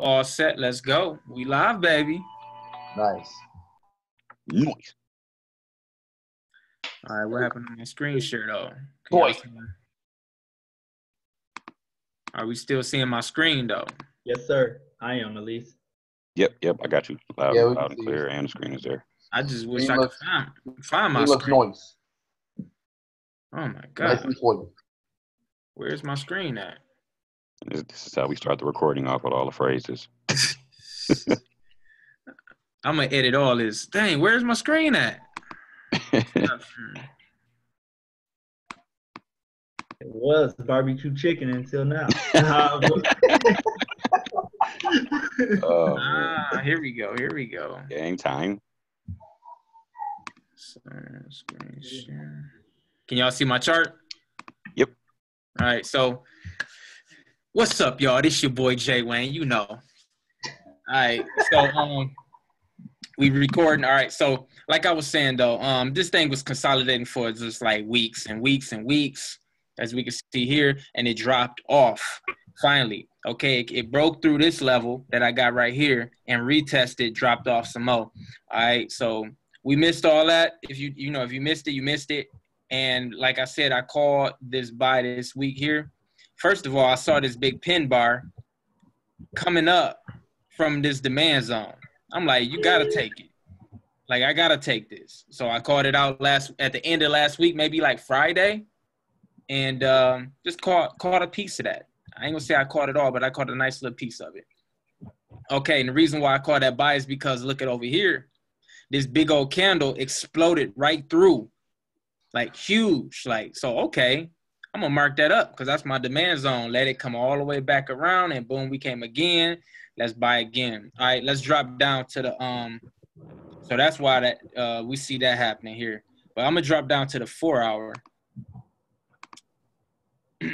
all set. Let's go. We live, baby. Nice. Noise. All right, what happened on my screen share though? Can Boy. Are we still seeing my screen though? Yes, sir. I am at least. Yep, yep, I got you. Loud, Yeah, loud and see clear, and the screen is there. I just wish He I looks- could find find my He looks screen. nice. Oh my god, and for you. where's my screen at? This, this is how we start the recording off with all the phrases. I'm gonna edit all this. Dang, where's my screen at? It was barbecue chicken until now. Oh, ah, here we go. Here we go. Game time. Screen share. Can y'all see my chart? Yep. All right. So, what's up, y'all? This your boy Jay Wayne. You know. All right. So, um, we recording. All right. So, like I was saying though, um, this thing was consolidating for just like weeks and weeks and weeks, as we can see here, and it dropped off finally. Okay, it, it broke through this level that I got right here and retested, dropped off some more. All right. So we missed all that. If you you know if you missed it, you missed it. And like I said, I called this buy this week here. First of all, I saw this big pin bar coming up from this demand zone. I'm like, you gotta take it. Like I gotta take this. So I called it out last at the end of last week, maybe like Friday, and um, just caught caught a piece of that. I ain't gonna say I caught it all, but I caught a nice little piece of it. Okay, and the reason why I caught that buy is because look at over here this big old candle exploded right through, like huge. Like, so okay, I'm gonna mark that up because that's my demand zone. Let it come all the way back around, and boom, we came again. Let's buy again. All right, let's drop down to the um. So that's why that uh we see that happening here. But I'm gonna drop down to the four hour.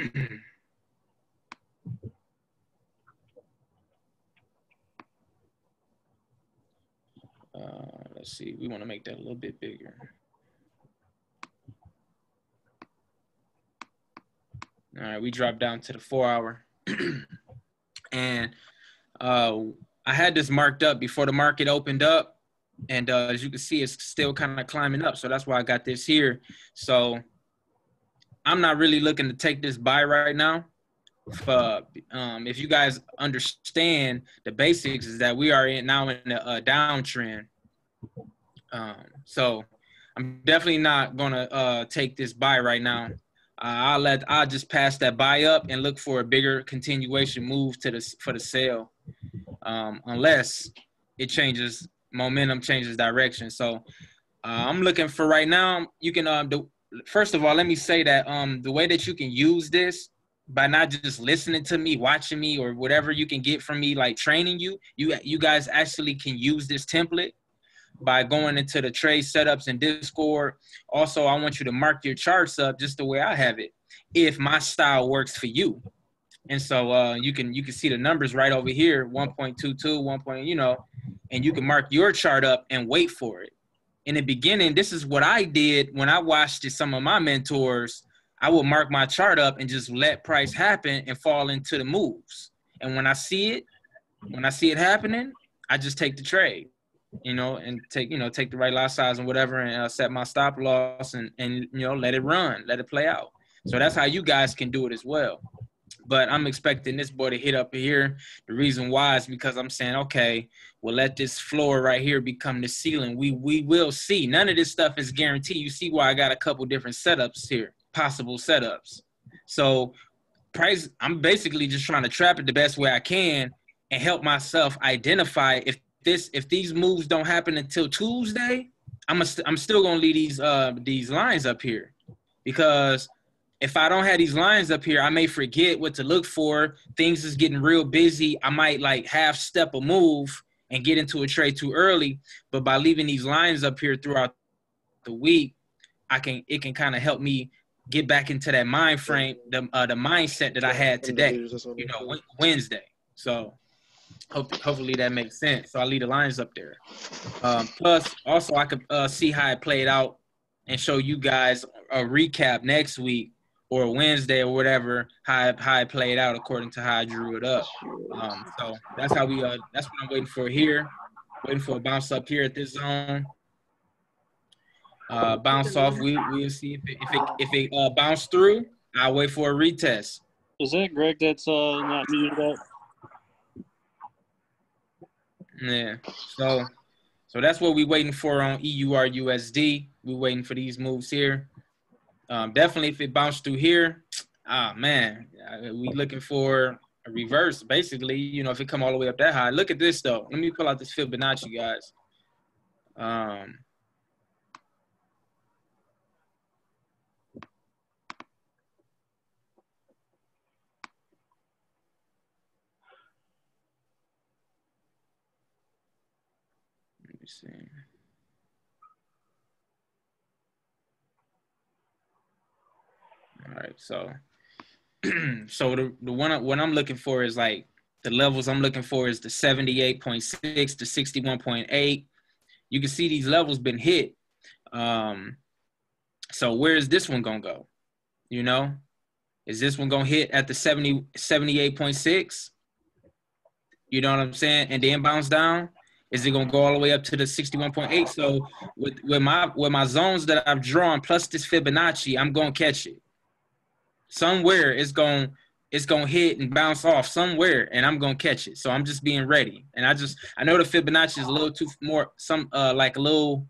Uh, let's see. We want to make that a little bit bigger. All right, we dropped down to the four hour. and uh, I had this marked up before the market opened up. And uh, as you can see, it's still kind of climbing up. So that's why I got this here. So I'm not really looking to take this buy right now. Um, if you guys understand the basics, is that we are in now in a, a downtrend. Um, so I'm definitely not gonna uh, take this buy right now. Uh, I'll let I'll just pass that buy up and look for a bigger continuation move to the for the sale, um, unless it changes momentum, changes direction. So uh, I'm looking for right now. You can um, the, first of all, let me say that um, the way that you can use this by not just listening to me, watching me, or whatever you can get from me, like training you, you you guys actually can use this template by going into the trade setups in Discord. Also, I want you to mark your charts up just the way I have it, if my style works for you. And so uh, you can you can see the numbers right over here, 1.22, 1. Point, you know, and you can mark your chart up and wait for it. In the beginning, this is what I did when I watched some of my mentors I would mark my chart up and just let price happen and fall into the moves. And when I see it, when I see it happening, I just take the trade, you know, and take, you know, take the right lot size and whatever and uh, set my stop loss and, and, you know, let it run, let it play out. So that's how you guys can do it as well. But I'm expecting this boy to hit up here. The reason why is because I'm saying, okay, we'll let this floor right here become the ceiling. We we will see. None of this stuff is guaranteed. You see why I got a couple different setups here possible setups. So price, I'm basically just trying to trap it the best way I can and help myself identify if this if these moves don't happen until Tuesday, I'm a, I'm still gonna leave these uh these lines up here because if I don't have these lines up here, I may forget what to look for. Things is getting real busy. I might like half step a move and get into a trade too early. But by leaving these lines up here throughout the week, I can it can kind of help me get back into that mind frame, the uh, the mindset that I had today. You know, Wednesday. So hope, hopefully that makes sense. So I leave the lines up there. Um, plus, also I could uh, see how it played out and show you guys a recap next week or Wednesday or whatever, how it, how it played out according to how I drew it up. Um, so that's how we uh that's what I'm waiting for here. Waiting for a bounce up here at this zone. Uh, bounce off. We we'll see if it if it if it uh, bounce through. I'll wait for a retest. Is that Greg that's uh, not muted up? Yeah. So so that's what we're waiting for on EUR USD. We're waiting for these moves here. Um, definitely, if it bounced through here, ah man, uh, we looking for a reverse. Basically, you know, if it come all the way up that high. Look at this though. Let me pull out this Fibonacci, guys. Um, let me see. All right, so so the the one what I'm looking for is like the levels I'm looking for is the 78.6 to 61.8. You can see these levels been hit. Um, so where is this one gonna go? You know, is this one gonna hit at the 70 78.6? You know what I'm saying? And then bounce down. Is it gonna go all the way up to the 61.8? So with with my with my zones that I've drawn plus this Fibonacci, I'm gonna catch it somewhere it's going it's gonna hit and bounce off somewhere, and I'm gonna catch it. So I'm just being ready. And I just I know the Fibonacci is a little too more some uh like a little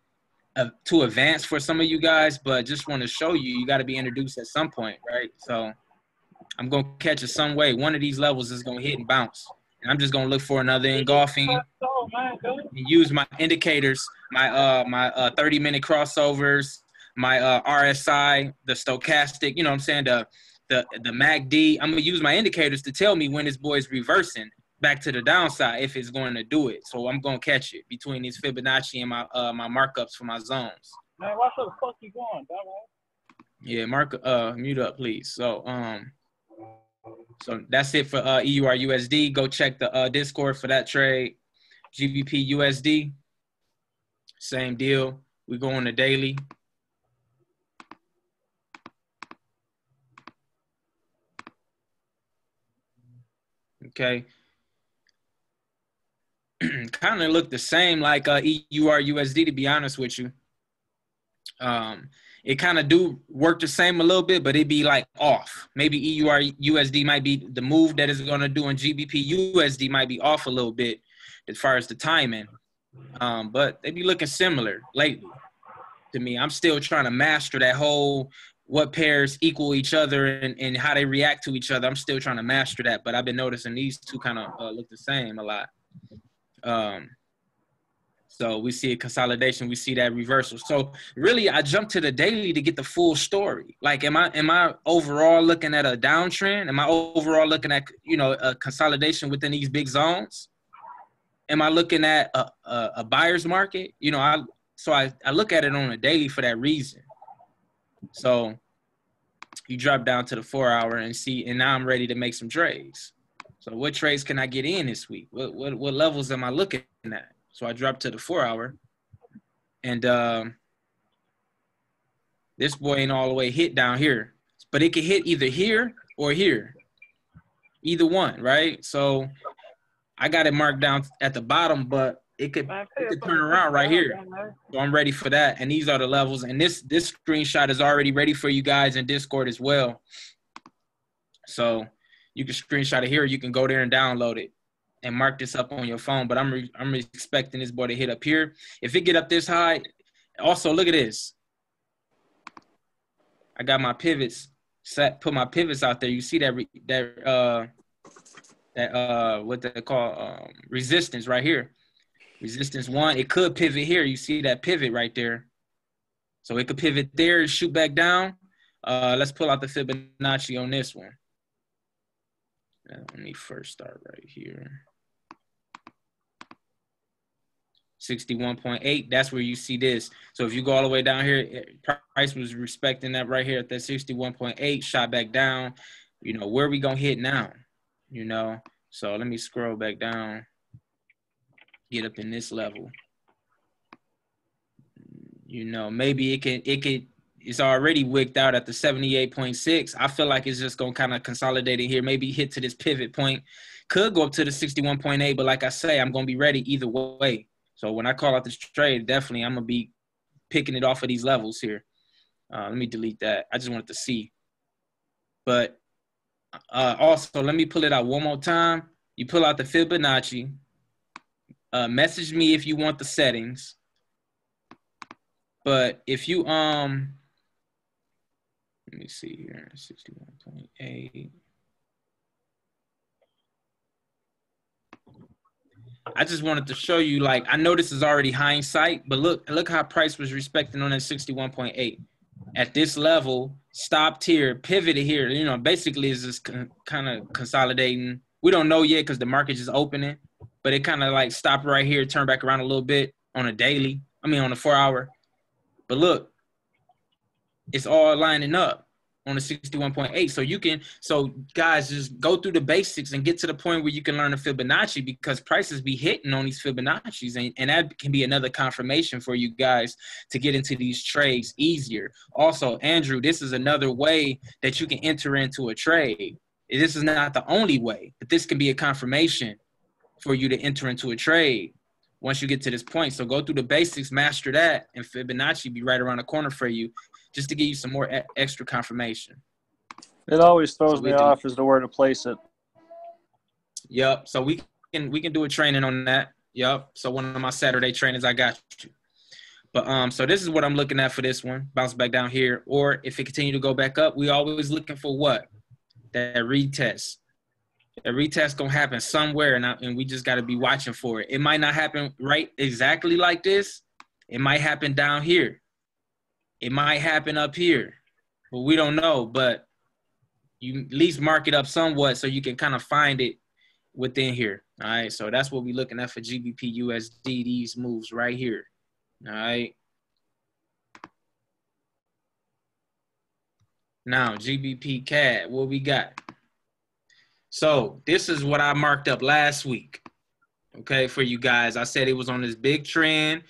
uh, too advanced for some of you guys, but just want to show you you got to be introduced at some point, right? So I'm gonna catch it some way. One of these levels is gonna hit and bounce. And I'm just gonna look for another engulfing and use my indicators, my uh my uh 30 minute crossovers, my uh RSI, the stochastic, you know what I'm saying, the the the MACD. I'm gonna use my indicators to tell me when this boy is reversing back to the downside if it's going to do it. So I'm gonna catch it between these Fibonacci and my uh my markups for my zones. Man, why the fuck you going, dog? Yeah, mark uh mute up please. So um so that's it for uh EUR USD. Go check the uh Discord for that trade. GBP USD. Same deal. We go on the daily. Okay. kind of look the same like uh, EUR USD to be honest with you. Um, it kind of do work the same a little bit, but it be like off. Maybe EUR USD might be the move that is going to do, and GBP USD might be off a little bit as far as the timing. Um, but they be looking similar lately to me. I'm still trying to master that whole what pairs equal each other and, and how they react to each other. I'm still trying to master that, but I've been noticing these two kind of uh, look the same a lot. Um, so we see a consolidation, we see that reversal. So really, I jumped to the daily to get the full story. Like, am I am I overall looking at a downtrend? Am I overall looking at you know a consolidation within these big zones? Am I looking at a, a, a buyer's market? You know, I so I, I look at it on a daily for that reason. So you drop down to the four hour and see, and now I'm ready to make some trades. So what trades can I get in this week? What what, what levels am I looking at? So I dropped to the four hour, and um, this boy ain't all the way hit down here, but it could hit either here or here, either one, right? So I got it marked down at the bottom, but it could, it could turn around right here. So I'm ready for that. And these are the levels. And this this screenshot is already ready for you guys in Discord as well. So you can screenshot it here. You can go there and download it and mark this up on your phone. But I'm re- I'm expecting this boy to hit up here. If it get up this high, also look at this. I got my pivots set. Put my pivots out there. You see that re- that uh that uh what they call um, resistance right here. Resistance one, it could pivot here. You see that pivot right there. So it could pivot there and shoot back down. Uh, let's pull out the Fibonacci on this one. Let me first start right here. 61.8, that's where you see this. So if you go all the way down here, price was respecting that right here at that 61.8, shot back down. You know, where we gonna hit now? You know, so let me scroll back down get up in this level. You know, maybe it can it could it's already wicked out at the 78.6. I feel like it's just gonna kind of consolidate it here, maybe hit to this pivot point. Could go up to the 61.8, but like I say, I'm gonna be ready either way. So when I call out this trade, definitely I'm gonna be picking it off of these levels here. Uh, let me delete that. I just wanted to see. But uh, also, let me pull it out one more time. You pull out the Fibonacci. Uh, message me if you want the settings. But if you um, let me see here, sixty-one point eight. I just wanted to show you, like, I know this is already hindsight, but look, look how price was respecting on that 61.8. At this level, stopped here, pivoted here. You know, basically is just kind of consolidating. We don't know yet because the market is opening, but it kind of like stopped right here, turned back around a little bit on a daily. I mean, on a four hour. But look, it's all lining up on the 61.8. So you can, so guys, just go through the basics and get to the point where you can learn the Fibonacci because prices be hitting on these Fibonacci's. And, and that can be another confirmation for you guys to get into these trades easier. Also, Andrew, this is another way that you can enter into a trade. This is not the only way, but this can be a confirmation for you to enter into a trade once you get to this point. So go through the basics, master that, and Fibonacci be right around the corner for you just to give you some more e- extra confirmation. It always throws So me off as to where to place it. Yep. So we can we can do a training on that. Yep. So one of my Saturday trainings, I got you. But um, so this is what I'm looking at for this one. Bounce back down here, or if it continue to go back up, we always looking for what that retest. That retest gonna happen somewhere, and I, and we just got to be watching for it. It might not happen right exactly like this. It might happen down here. It might happen up here, but we don't know. But you at least mark it up somewhat so you can kind of find it within here. All right. So that's what we're looking at for GBP USD, these moves right here. All right. Now, GBP CAD, what we got? So this is what I marked up last week. Okay, for you guys. I said it was on this big trend.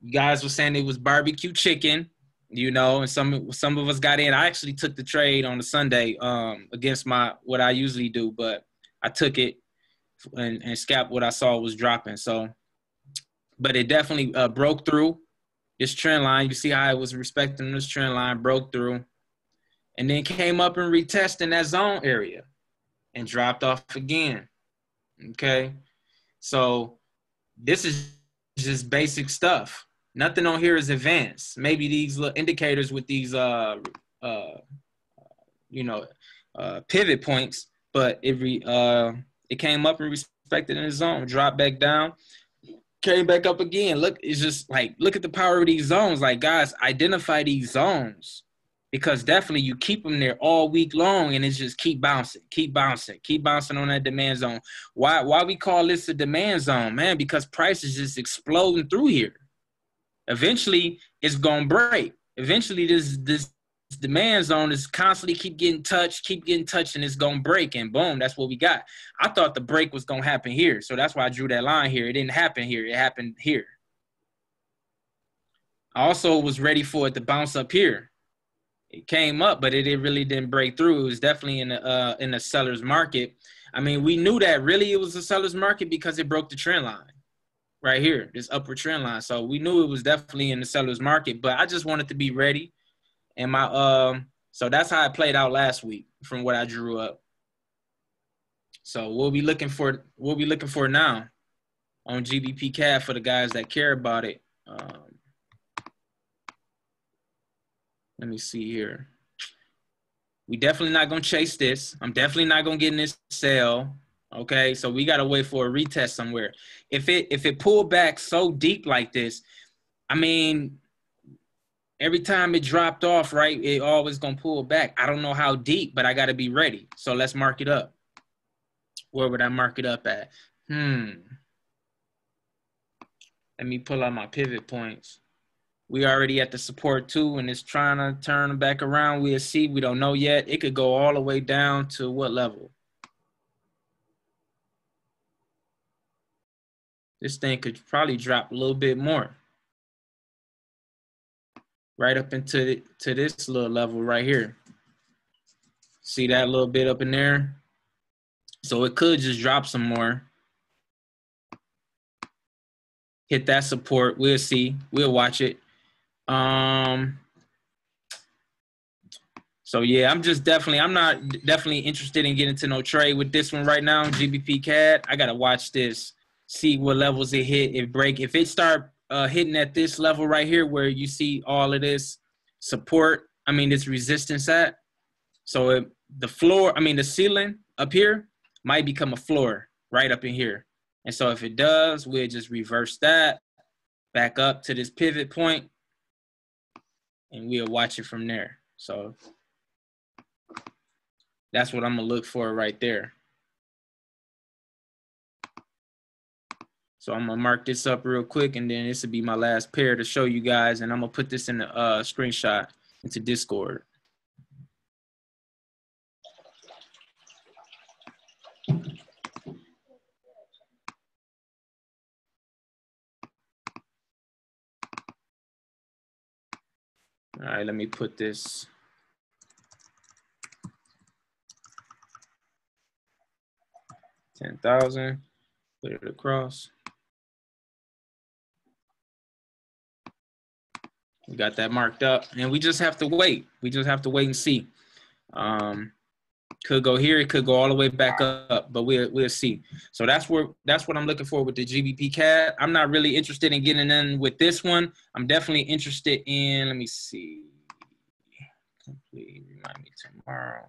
You guys were saying it was barbecue chicken, you know, and some some of us got in. I actually took the trade on the Sunday um against my what I usually do, but I took it and, and scalped what I saw was dropping. So but it definitely uh, broke through this trend line. You see how it was respecting this trend line, broke through, and then came up and retested that zone area and dropped off again. Okay. So this is just basic stuff. Nothing on here is advanced. Maybe these little indicators with these uh uh you know uh pivot points, but re, uh it came up and respected in the zone, dropped back down, came back up again. Look, it's just like look at the power of these zones. Like guys, identify these zones because definitely you keep them there all week long and it's just keep bouncing, keep bouncing, keep bouncing on that demand zone. Why why we call this a demand zone, man? Because price is just exploding through here. Eventually it's gonna break. Eventually this this demand zone is constantly keep getting touched, keep getting touched, and it's gonna break. And boom, that's what we got. I thought the break was gonna happen here. So that's why I drew that line here. It didn't happen here, it happened here. I also was ready for it to bounce up here it came up, but it, it really didn't break through. It was definitely in the uh, in the seller's market. I mean, we knew that really it was a seller's market because it broke the trend line right here, this upward trend line. So we knew it was definitely in the seller's market. But I just wanted to be ready, and my um, so that's how it played out last week from what I drew up. So we'll be looking for we'll be looking for now on GBP CAD for the guys that care about it. Um, let me see here. We definitely not gonna chase this. I'm definitely not gonna get in this sale. Okay, so we gotta wait for a retest somewhere. If it if it pulled back so deep like this, I mean, every time it dropped off, right, it always gonna pull back. I don't know how deep, but I gotta be ready. So let's mark it up. Where would I mark it up at? Hmm. Let me pull out my pivot points. We already at the support two, and it's trying to turn back around. We'll see. We don't know yet. It could go all the way down to what level? This thing could probably drop a little bit more. right up into to this little level right here. See that little bit up in there? So it could just drop some more. Hit that support. We'll see. We'll watch it. Um so yeah, I'm just definitely I'm not definitely interested in getting to no trade with this one right now. GBP CAD. I gotta watch this, see what levels it hit, it break. If it start uh, hitting at this level right here, where you see all of this support, I mean this resistance at. So it, the floor, I mean the ceiling up here might become a floor right up in here. And so if it does, we'll just reverse that back up to this pivot point, and we'll watch it from there. So that's what I'm gonna look for right there. So I'm gonna mark this up real quick and then this will be my last pair to show you guys and I'm gonna put this in the uh, screenshot into Discord. All right, let me put this ten thousand. Put it across. We got that marked up, and we just have to wait. We just have to wait and see. Um, could go here, it could go all the way back up, but we'll we'll see. So that's where that's what I'm looking for with the GBP CAD. I'm not really interested in getting in with this one. I'm definitely interested in. Let me see. Complete. Remind me tomorrow.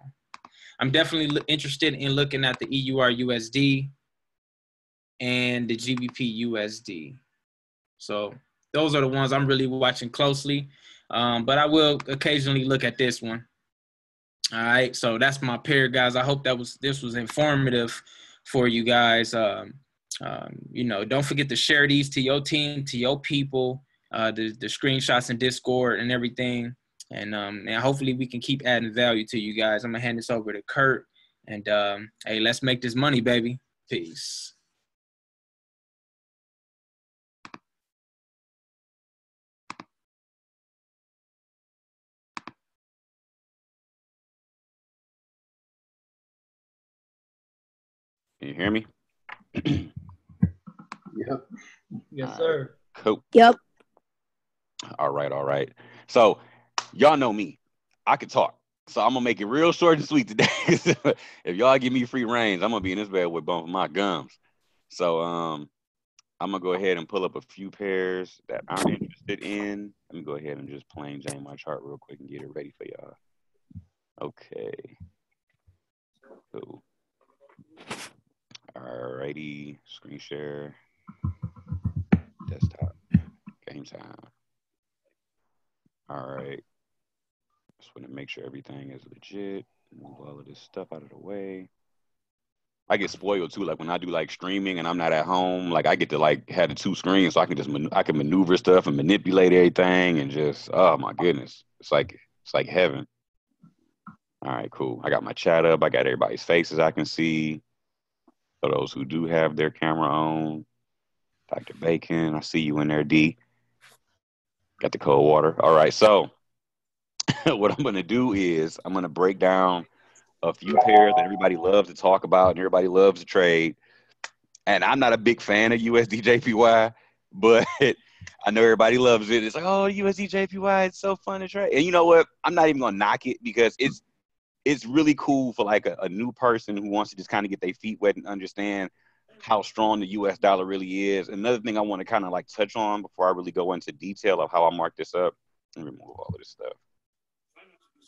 I'm definitely interested in looking at the EUR USD and the GBP USD. So those are the ones I'm really watching closely. Um, but I will occasionally look at this one. All right, so that's my pair, guys. I hope that was this was informative for you guys. Um, um, you know, don't forget to share these to your team, to your people, uh, the the screenshots in Discord and everything. And um, and hopefully we can keep adding value to you guys. I'm gonna hand this over to Kurt. And um, hey, let's make this money, baby. Peace. Can you hear me? Yep. Yes, All sir. Cool. Yep. All right, all right. So y'all know me. I can talk. So I'm gonna make it real short and sweet today. if y'all give me free reins, I'm gonna be in this bed with bumping my gums. So um I'm gonna go ahead and pull up a few pairs that I'm interested in. Let me go ahead and just plain Jane my chart real quick and get it ready for y'all. Okay. Cool. Alrighty, screen share, desktop, game time. All right. Just want to make sure everything is legit. Move all of this stuff out of the way. I get spoiled too. Like when I do like streaming and I'm not at home, like I get to like have the two screens, so I can just man- I can maneuver stuff and manipulate everything and just oh my goodness, it's like it's like heaven. All right, cool. I got my chat up. I got everybody's faces I can see. Those who do have their camera on, Dr. Bacon, I see you in there, D. Got the cold water. All right, so what I'm gonna do is I'm gonna break down a few pairs that everybody loves to talk about and everybody loves to trade. And I'm not a big fan of USD JPY, but I know everybody loves it. It's like, oh, USD JPY, it's so fun to trade. And you know what? I'm not even gonna knock it because it's it's really cool for like a, a new person who wants to just kind of get their feet wet and understand how strong the US dollar really is. Another thing I want to kind of like touch on before I really go into detail of how I mark this up and remove all of this stuff.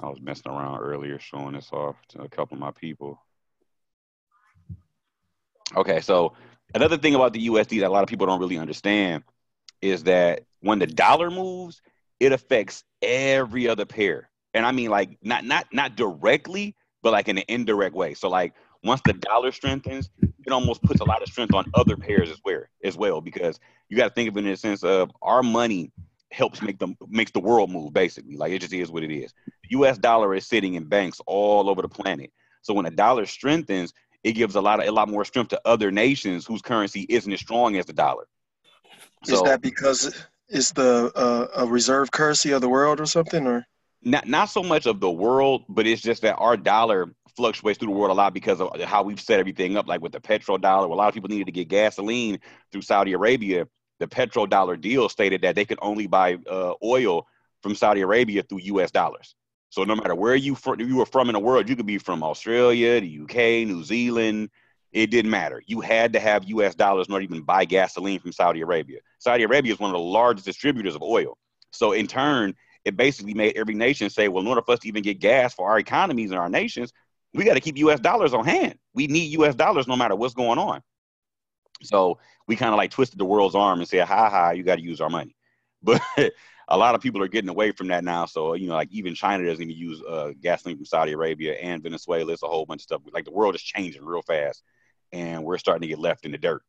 I was messing around earlier showing this off to a couple of my people. Okay, so another thing about the USD that a lot of people don't really understand is that when the dollar moves, it affects every other pair. And I mean like not not not directly, but like in an indirect way. So like once the dollar strengthens, it almost puts a lot of strength on other pairs as well as well because you got to think of it in the sense of our money helps make them makes the world move basically. Like it just is what it is. The us dollar is sitting in banks all over the planet. So when a dollar strengthens it gives a lot of a lot more strength to other nations whose currency isn't as strong as the dollar. Is that because it's the uh, a reserve currency of the world or something or not not so much of the world, but it's just that our dollar fluctuates through the world a lot because of how we've set everything up. Like with the petrodollar, a lot of people needed to get gasoline through Saudi Arabia. The petrodollar deal stated that they could only buy uh, oil from Saudi Arabia through U.S. dollars. So no matter where you fr- you were from in the world, you could be from Australia, the UK, New Zealand. It didn't matter. You had to have U.S. dollars, not even buy gasoline from Saudi Arabia. Saudi Arabia is one of the largest distributors of oil. So in turn, it basically made every nation say, well, in order for us to even get gas for our economies and our nations, we got to keep U.S. dollars on hand. We need U.S. dollars no matter what's going on. So we kind of like twisted the world's arm and said, ha ha, you got to use our money. But a lot of people are getting away from that now. So, you know, like even China doesn't even use uh, gasoline from Saudi Arabia and Venezuela. It's a whole bunch of stuff. Like the world is changing real fast and we're starting to get left in the dirt.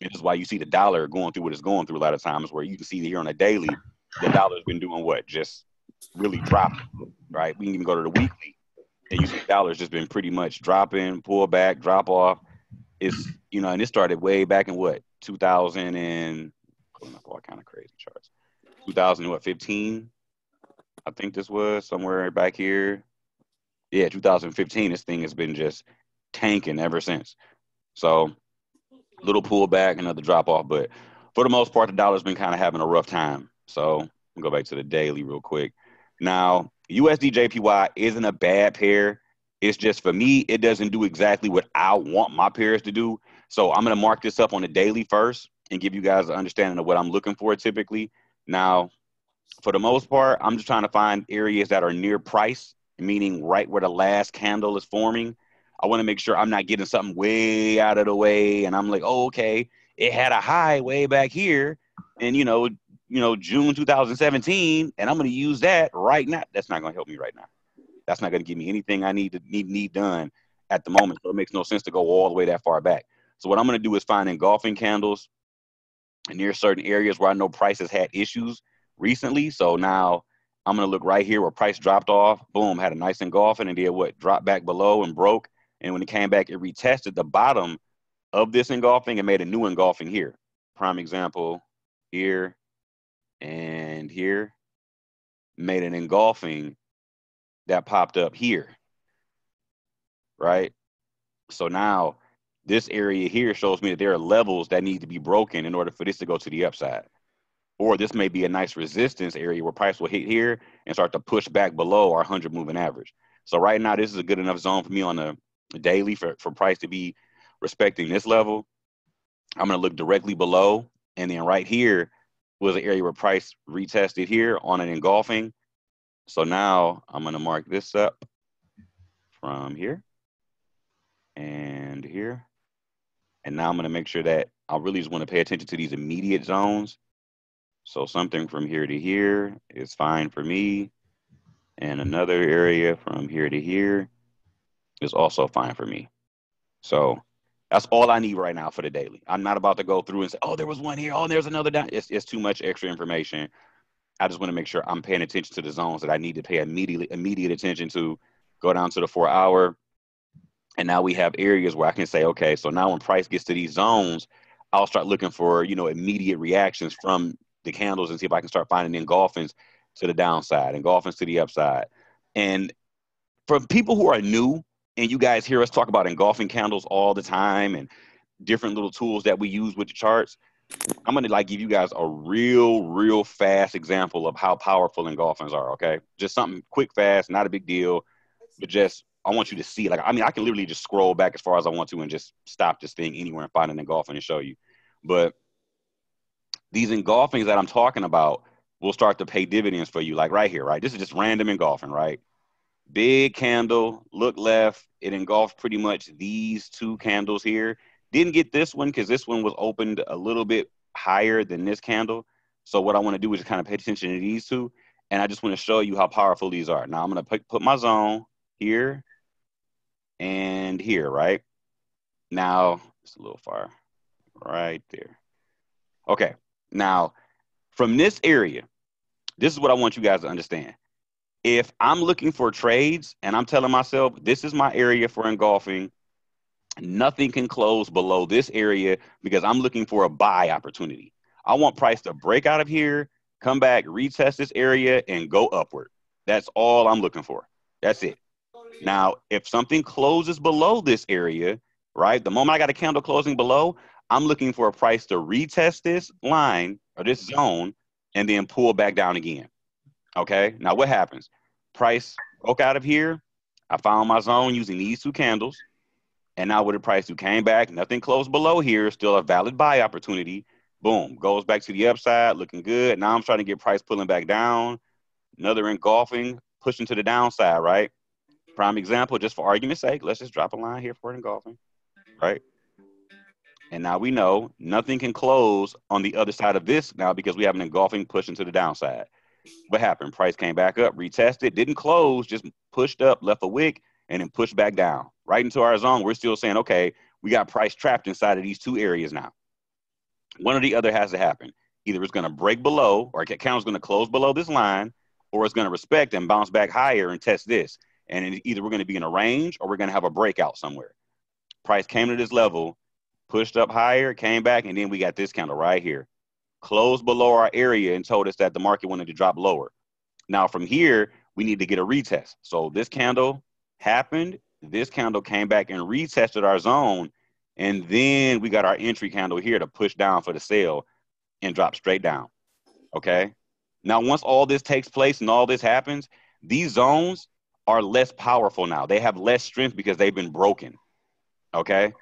This is why you see the dollar going through what it's going through a lot of times where you can see here on a daily, the dollar's been doing what? Just really dropping, right? We can even go to the weekly and you see the dollar's just been pretty much dropping, pull back, drop off. It's, you know, and it started way back in what, 2000 and, oh, pulling up all kind of crazy charts. 2015, I think this was somewhere back here. Yeah, 2015. This thing has been just tanking ever since. So, little pullback, another drop off, but for the most part, the dollar's been kind of having a rough time. So, go back to the daily real quick. Now, USD JPY isn't a bad pair. It's just for me, it doesn't do exactly what I want my pairs to do. So I'm going to mark this up on the daily first and give you guys an understanding of what I'm looking for typically. Now, for the most part, I'm just trying to find areas that are near price, meaning right where the last candle is forming. I want to make sure I'm not getting something way out of the way and I'm like, oh, okay, it had a high way back here. And, you know, you know, June 2017, and I'm going to use that right now. That's not going to help me right now. That's not going to give me anything I need to need need done at the moment. So it makes no sense to go all the way that far back. So what I'm going to do is find engulfing candles near certain areas where I know prices had issues recently. So now I'm going to look right here where price dropped off. Boom, had a nice engulfing and did what? Dropped back below and broke. And when it came back, it retested the bottom of this engulfing and made a new engulfing here. Prime example here and here made an engulfing that popped up here. Right? So now this area here shows me that there are levels that need to be broken in order for this to go to the upside. Or this may be a nice resistance area where price will hit here and start to push back below our 100 moving average. So right now, this is a good enough zone for me on the daily for, for price to be respecting this level. I'm going to look directly below. And then right here, was an area where price retested here on an engulfing. So now I'm going to mark this up from here and here. And now I'm going to make sure that I really just want to pay attention to these immediate zones. So something from here to here is fine for me. And another area from here to here is also fine for me. So that's all I need right now for the daily. I'm not about to go through and say, oh, there was one here. Oh, there's another down. It's, it's too much extra information. I just want to make sure I'm paying attention to the zones that I need to pay immediately immediate attention to. Go down to the four hour, and now we have areas where I can say, okay, so now when price gets to these zones, I'll start looking for you know immediate reactions from the candles and see if I can start finding engulfings to the downside, and engulfings to the upside. And for people who are new, and you guys hear us talk about engulfing candles all the time and different little tools that we use with the charts i'm gonna like give you guys a real real fast example of how powerful engulfings are okay? Just something quick fast not a big deal but just i want you to see like i mean i can literally just scroll back as far as i want to and just stop this thing anywhere and find an engulfing and show you. But these engulfings that i'm talking about will start to pay dividends for you like right here right? This is just random engulfing right big candle, look left. It engulfed pretty much these two candles here. Didn't get this one because this one was opened a little bit higher than this candle. So what I want to do is kind of pay attention to these two. And I just want to show you how powerful these are. Now I'm going to put my zone here and here, right? Now it's a little far right there. Okay. Now from this area, this is what I want you guys to understand if I'm looking for trades and I'm telling myself this is my area for engulfing, nothing can close below this area because I'm looking for a buy opportunity. I want price to break out of here come back, retest this area, and go upward. That's all I'm looking for. That's it. Now, if something closes below this area, right? The moment I got a candle closing below, I'm looking for a price to retest this line or this zone and then pull back down again. Okay. Now, what happens? Price broke out of here. I found my zone using these two candles. And now, with the price who Came back, nothing closed below here, still a valid buy opportunity. Boom, goes back to the upside, looking good. Now I'm trying to get price pulling back down. Another engulfing, pushing to the downside, right? Prime example, just for argument's sake, let's just drop a line here for engulfing, right? And now we know nothing can close on the other side of this now because we have an engulfing pushing to the downside. What happened? Price came back up, retested, didn't close, just pushed up, left a wick, and then pushed back down right into our zone. We're still saying, okay, we got price trapped inside of these two areas now. One or the other has to happen. Either it's going to break below, or is going to close below this line, or it's going to respect and bounce back higher and test this. And either we're going to be in a range or we're going to have a breakout somewhere. Price came to this level, pushed up higher, came back, and then we got this candle right here. Closed below our area and told us that the market wanted to drop lower. Now from here, we need to get a retest. So this candle happened. This candle came back and retested our zone. And then we got our entry candle here to push down for the sale and drop straight down. Okay. Now, once all this takes place and all this happens, these zones are less powerful now. They have less strength because they've been broken. Okay.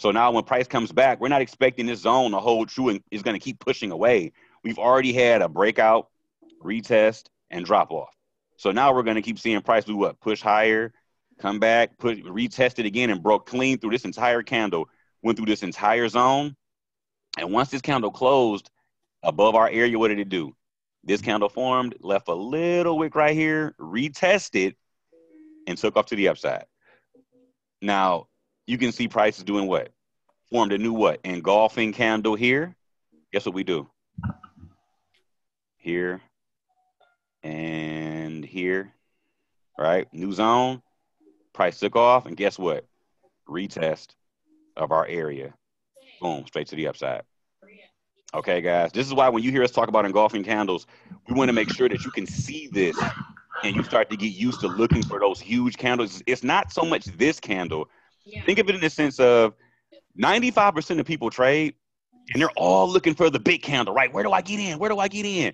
So now when price comes back, we're not expecting this zone to hold true and is going to keep pushing away. We've already had a breakout, retest, and drop off. So now we're going to keep seeing price do what? Push higher, come back, put retest it again, and broke clean through this entire candle, went through this entire zone. And once this candle closed above our area, what did it do? This candle formed, left a little wick right here, retested, and took off to the upside. Now you can see prices doing what? Formed a new what? Engulfing candle here. Guess what we do? Here and here, right? New zone. Price took off, and guess what? Retest of our area. Boom, straight to the upside. Okay, guys. This is why when you hear us talk about engulfing candles, we want to make sure that you can see this and you start to get used to looking for those huge candles. It's not so much this candle. Yeah. Think of it in the sense of 95% of people trade and they're all looking for the big candle, right? Where do I get in? Where do I get in?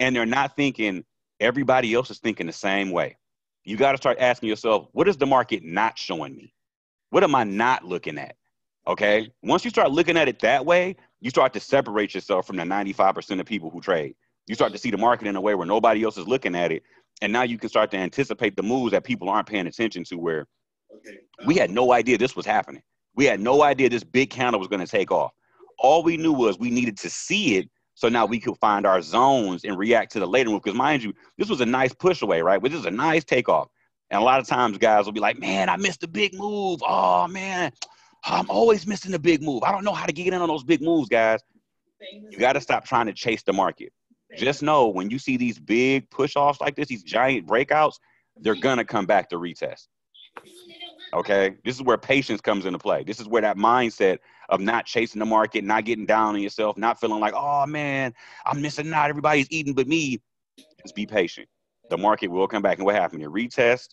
And they're not thinking everybody else is thinking the same way. You got to start asking yourself, what is the market not showing me? What am I not looking at? Okay. Once you start looking at it that way, you start to separate yourself from the 95% of people who trade. You start to see the market in a way where nobody else is looking at it. And now you can start to anticipate the moves that people aren't paying attention to, where we had no idea this was happening. We had no idea this big candle was going to take off. All we knew was we needed to see it so now we could find our zones and react to the later move. Because mind you, this was a nice push away, right? This is a nice takeoff. And a lot of times guys will be like, man, I missed the big move. Oh man, I'm always missing the big move. I don't know how to get in on those big moves, guys. You got to stop trying to chase the market. Just know when you see these big push offs like this, these giant breakouts, they're going to come back to retest. Okay. This is where patience comes into play. This is where that mindset of not chasing the market, not getting down on yourself, not feeling like, oh man, I'm missing out. Everybody's eating but me. Just be patient. The market will come back. And what happened? It retest,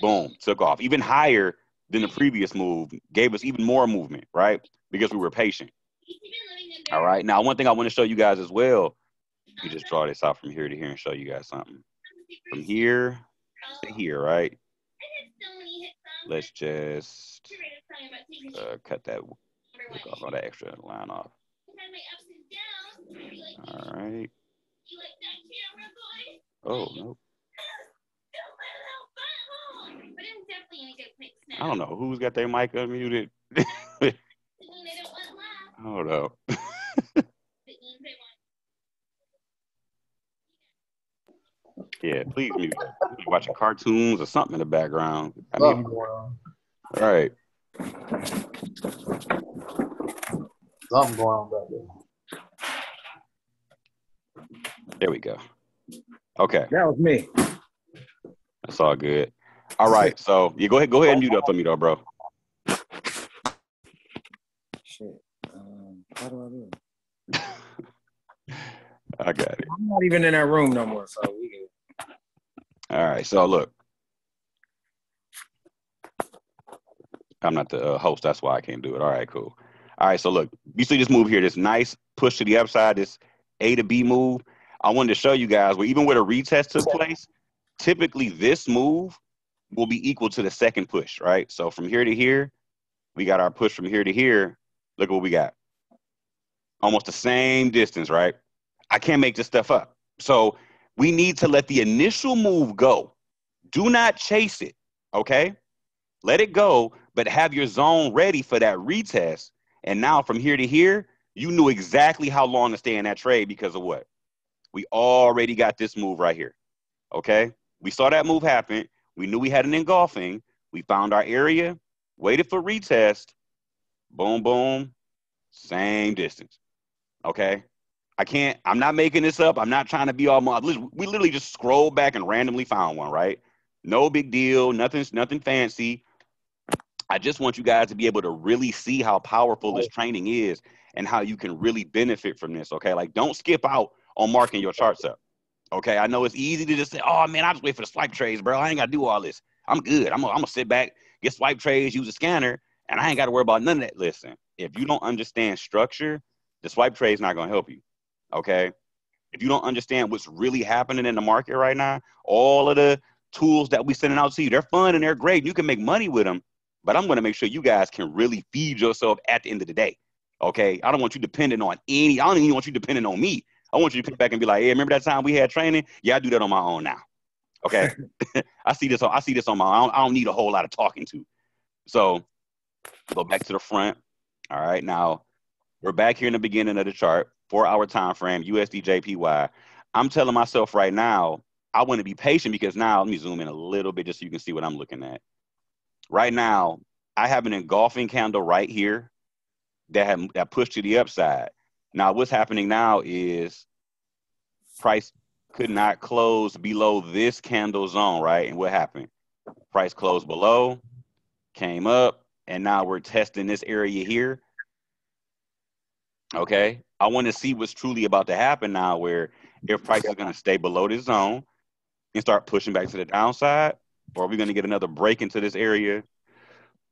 boom, took off. Even higher than the previous move, gave us even more movement, right? Because we were patient. All right. Now, one thing I want to show you guys as well, you just draw this out from here to here and show you guys something. From here to here, right? Let's just uh, cut that off all that extra line off. All right. Oh, nope. I don't know who's got their mic unmuted. Hold up. yeah, please mute. Watching cartoons or something in the background. I mean, all right. Something going on back there. There we go. Okay. That was me. That's all good. All right. So you go ahead, go ahead and mute up for me though, bro. Shit. Um, how do I do I got it. I'm not even in that room no more, so we can. All right. So look, I'm not the uh, host. That's why I can't do it. All right, cool. All right. So look, you see this move here, this nice push to the upside, this A to B move. I wanted to show you guys where even where the retest took place, typically this move will be equal to the second push, right? So from here to here, we got our push from here to here. Look at what we got. Almost the same distance, right? I can't make this stuff up. So we need to let the initial move go. Do not chase it, okay? Let it go, but have your zone ready for that retest. And now from here to here, you knew exactly how long to stay in that trade because of what? We already got this move right here. Okay? We saw that move happen. We knew we had an engulfing. We found our area, waited for retest. Boom, boom. Same distance. Okay? I can't, I'm not making this up. I'm not trying to be all, modest. we literally just scrolled back and randomly found one, right? No big deal. Nothing's nothing fancy. I just want you guys to be able to really see how powerful this training is and how you can really benefit from this. Okay. Like don't skip out on marking your charts up. Okay. I know it's easy to just say, oh man, I just wait for the swipe trades, bro. I ain't got to do all this. I'm good. I'm going to sit back, get swipe trades, use a scanner, and I ain't got to worry about none of that. Listen, if you don't understand structure, the swipe trade is not going to help you. Okay. If you don't understand what's really happening in the market right now, all of the tools that we sending out to you, they're fun and they're great. You can make money with them, but I'm going to make sure you guys can really feed yourself at the end of the day. Okay. I don't want you dependent on any, I don't even want you dependent on me. I want you to come back and be like, hey, remember that time we had training? Yeah, I do that on my own now. Okay. I see this on, I see this on my I don't, I don't need a whole lot of talking to. So go back to the front. All right. Now we're back here in the beginning of the chart, four hour time frame, USD JPY. I'm telling myself right now, I want to be patient because now let me zoom in a little bit just so you can see what I'm looking at. Right now, I have an engulfing candle right here that have that pushed to the upside. Now, what's happening now is price could not close below this candle zone, right? And what happened? Price closed below, came up, and now we're testing this area here. Okay. I want to see what's truly about to happen now, where if price is going to stay below this zone and start pushing back to the downside, or are we going to get another break into this area?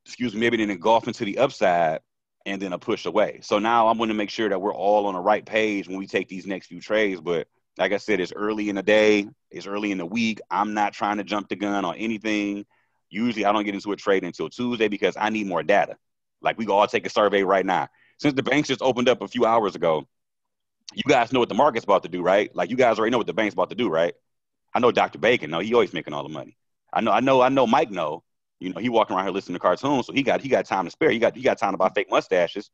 Excuse me, maybe then engulf into the upside and then a push away. So now I'm going to make sure that we're all on the right page when we take these next few trades. But like I said, it's early in the day, it's early in the week. I'm not trying to jump the gun on anything. Usually I don't get into a trade until Tuesday because I need more data. Like we all take a survey right now. Since the banks just opened up a few hours ago, you guys know what the market's about to do, right? Like you guys already know what the bank's about to do, right? I know Dr. Bacon, no, he always making all the money. I know, I know, I know Mike know, you know, he walking around here listening to cartoons, so he got he got time to spare. He got he got time to buy fake mustaches.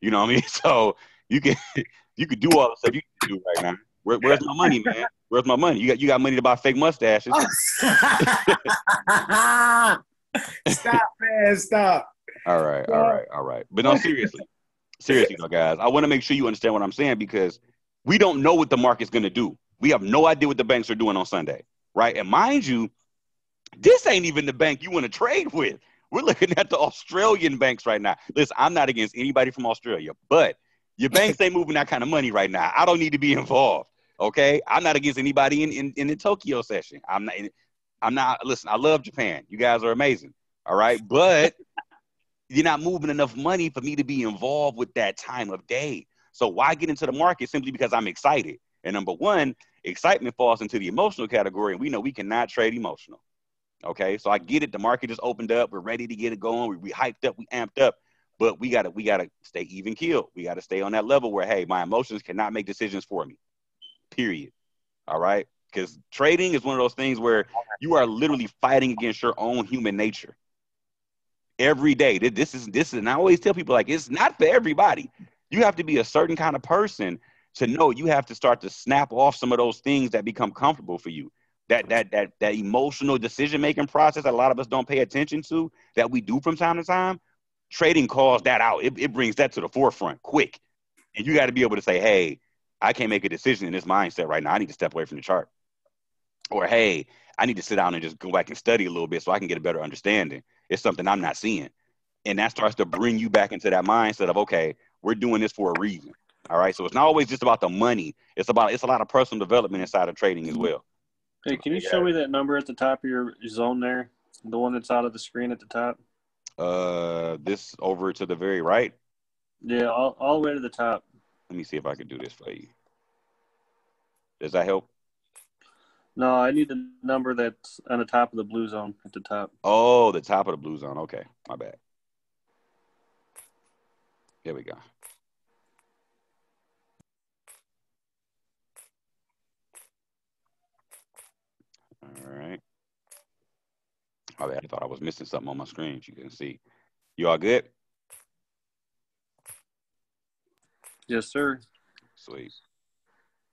You know what I mean? So you can you could do all the stuff you can do right now. Where, where's my money, man? Where's my money? You got you got money to buy fake mustaches. Oh, stop, man, stop. All right, all right, all right. But no, seriously, seriously, though, guys, I want to make sure you understand what I'm saying because we don't know what the market's going to do. We have no idea what the banks are doing on Sunday, right? And mind you, this ain't even the bank you want to trade with. We're looking at the Australian banks right now. Listen, I'm not against anybody from Australia, but your banks ain't moving that kind of money right now. I don't need to be involved. Okay, I'm not against anybody in, in, in the Tokyo session. I'm not. I'm not. Listen, I love Japan. You guys are amazing. All right, but you're not moving enough money for me to be involved with that time of day. So why get into the market simply because I'm excited? And number one, excitement falls into the emotional category, and we know we cannot trade emotional. Okay, so I get it. The market just opened up. We're ready to get it going. We, we hyped up. We amped up. But we gotta we gotta stay even keeled. We gotta stay on that level where hey, my emotions cannot make decisions for me. Period. All right. Because trading is one of those things where you are literally fighting against your own human nature every day. This is this is, and I always tell people like it's not for everybody. You have to be a certain kind of person to know you have to start to snap off some of those things that become comfortable for you. That that that that emotional decision making process that a lot of us don't pay attention to that we do from time to time. Trading calls that out. It, it brings that to the forefront quick, and you got to be able to say, "Hey, I can't make a decision in this mindset right now. I need to step away from the chart." Or, "Hey, I need to sit down and just go back and study a little bit so I can get a better understanding." It's something I'm not seeing. And that starts to bring you back into that mindset of, okay, we're doing this for a reason. All right. So it's not always just about the money. It's about it's a lot of personal development inside of trading as well. Hey, can you show me that number at the top of your zone there? The one that's out of the screen at the top? Uh, this over to the very right. Yeah, all, all the way to the top. Let me see if I can do this for you. Does that help? No, I need the number that's on the top of the blue zone at the top. Oh, the top of the blue zone. Okay, my bad. Here we go. All right. Oh, I thought I was missing something on my screen. You can see. You all good? Yes, sir. Sweet.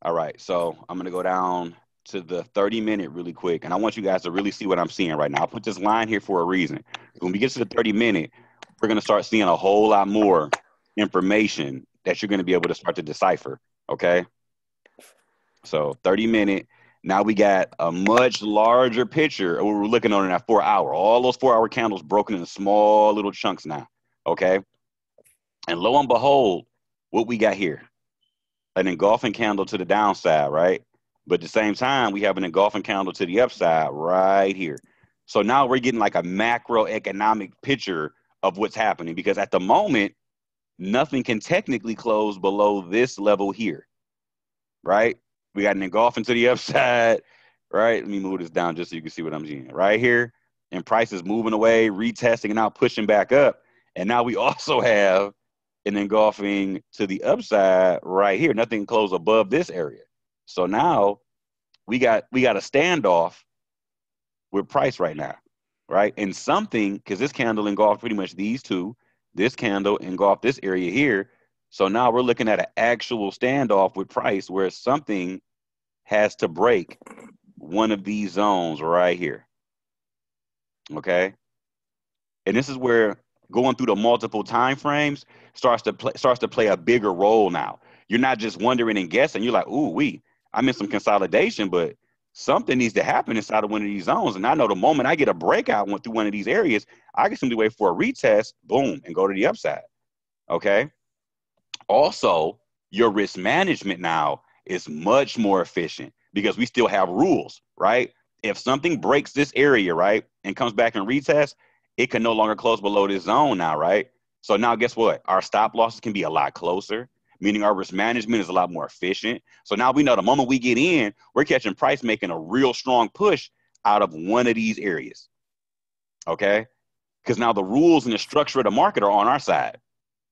All right. So I'm going to go down to the 30 minute really quick. And I want you guys to really see what I'm seeing right now. I put this line here for a reason. When we get to the 30 minute, we're going to start seeing a whole lot more information that you're going to be able to start to decipher. Okay. So 30 minute. Now we got a much larger picture we're looking on in that four hour. All those four hour candles broken into small little chunks now. Okay. And lo and behold, what we got here an engulfing candle to the downside, right? But at the same time, we have an engulfing candle to the upside right here. So now we're getting like a macroeconomic picture of what's happening because at the moment, nothing can technically close below this level here, right? We got an engulfing to the upside, right? Let me move this down just so you can see what I'm seeing right here. And price is moving away, retesting, and now pushing back up. And now we also have an engulfing to the upside right here. Nothing close above this area. So now we got we got a standoff with price right now, right? And something because this candle engulfed pretty much these two. This candle engulfed this area here. So now we're looking at an actual standoff with price where something has to break one of these zones right here. Okay. And this is where going through the multiple time frames starts to play starts to play a bigger role now. You're not just wondering and guessing. You're like, ooh, we I'm in some consolidation, but something needs to happen inside of one of these zones. And I know the moment I get a breakout went through one of these areas, I can simply wait for a retest, boom, and go to the upside. Okay. Also, your risk management now is much more efficient because we still have rules, right? If something breaks this area, right, and comes back and retest, it can no longer close below this zone now, right? So now guess what? Our stop losses can be a lot closer, meaning our risk management is a lot more efficient. So now we know the moment we get in, we're catching price making a real strong push out of one of these areas. Okay? Because now the rules and the structure of the market are on our side.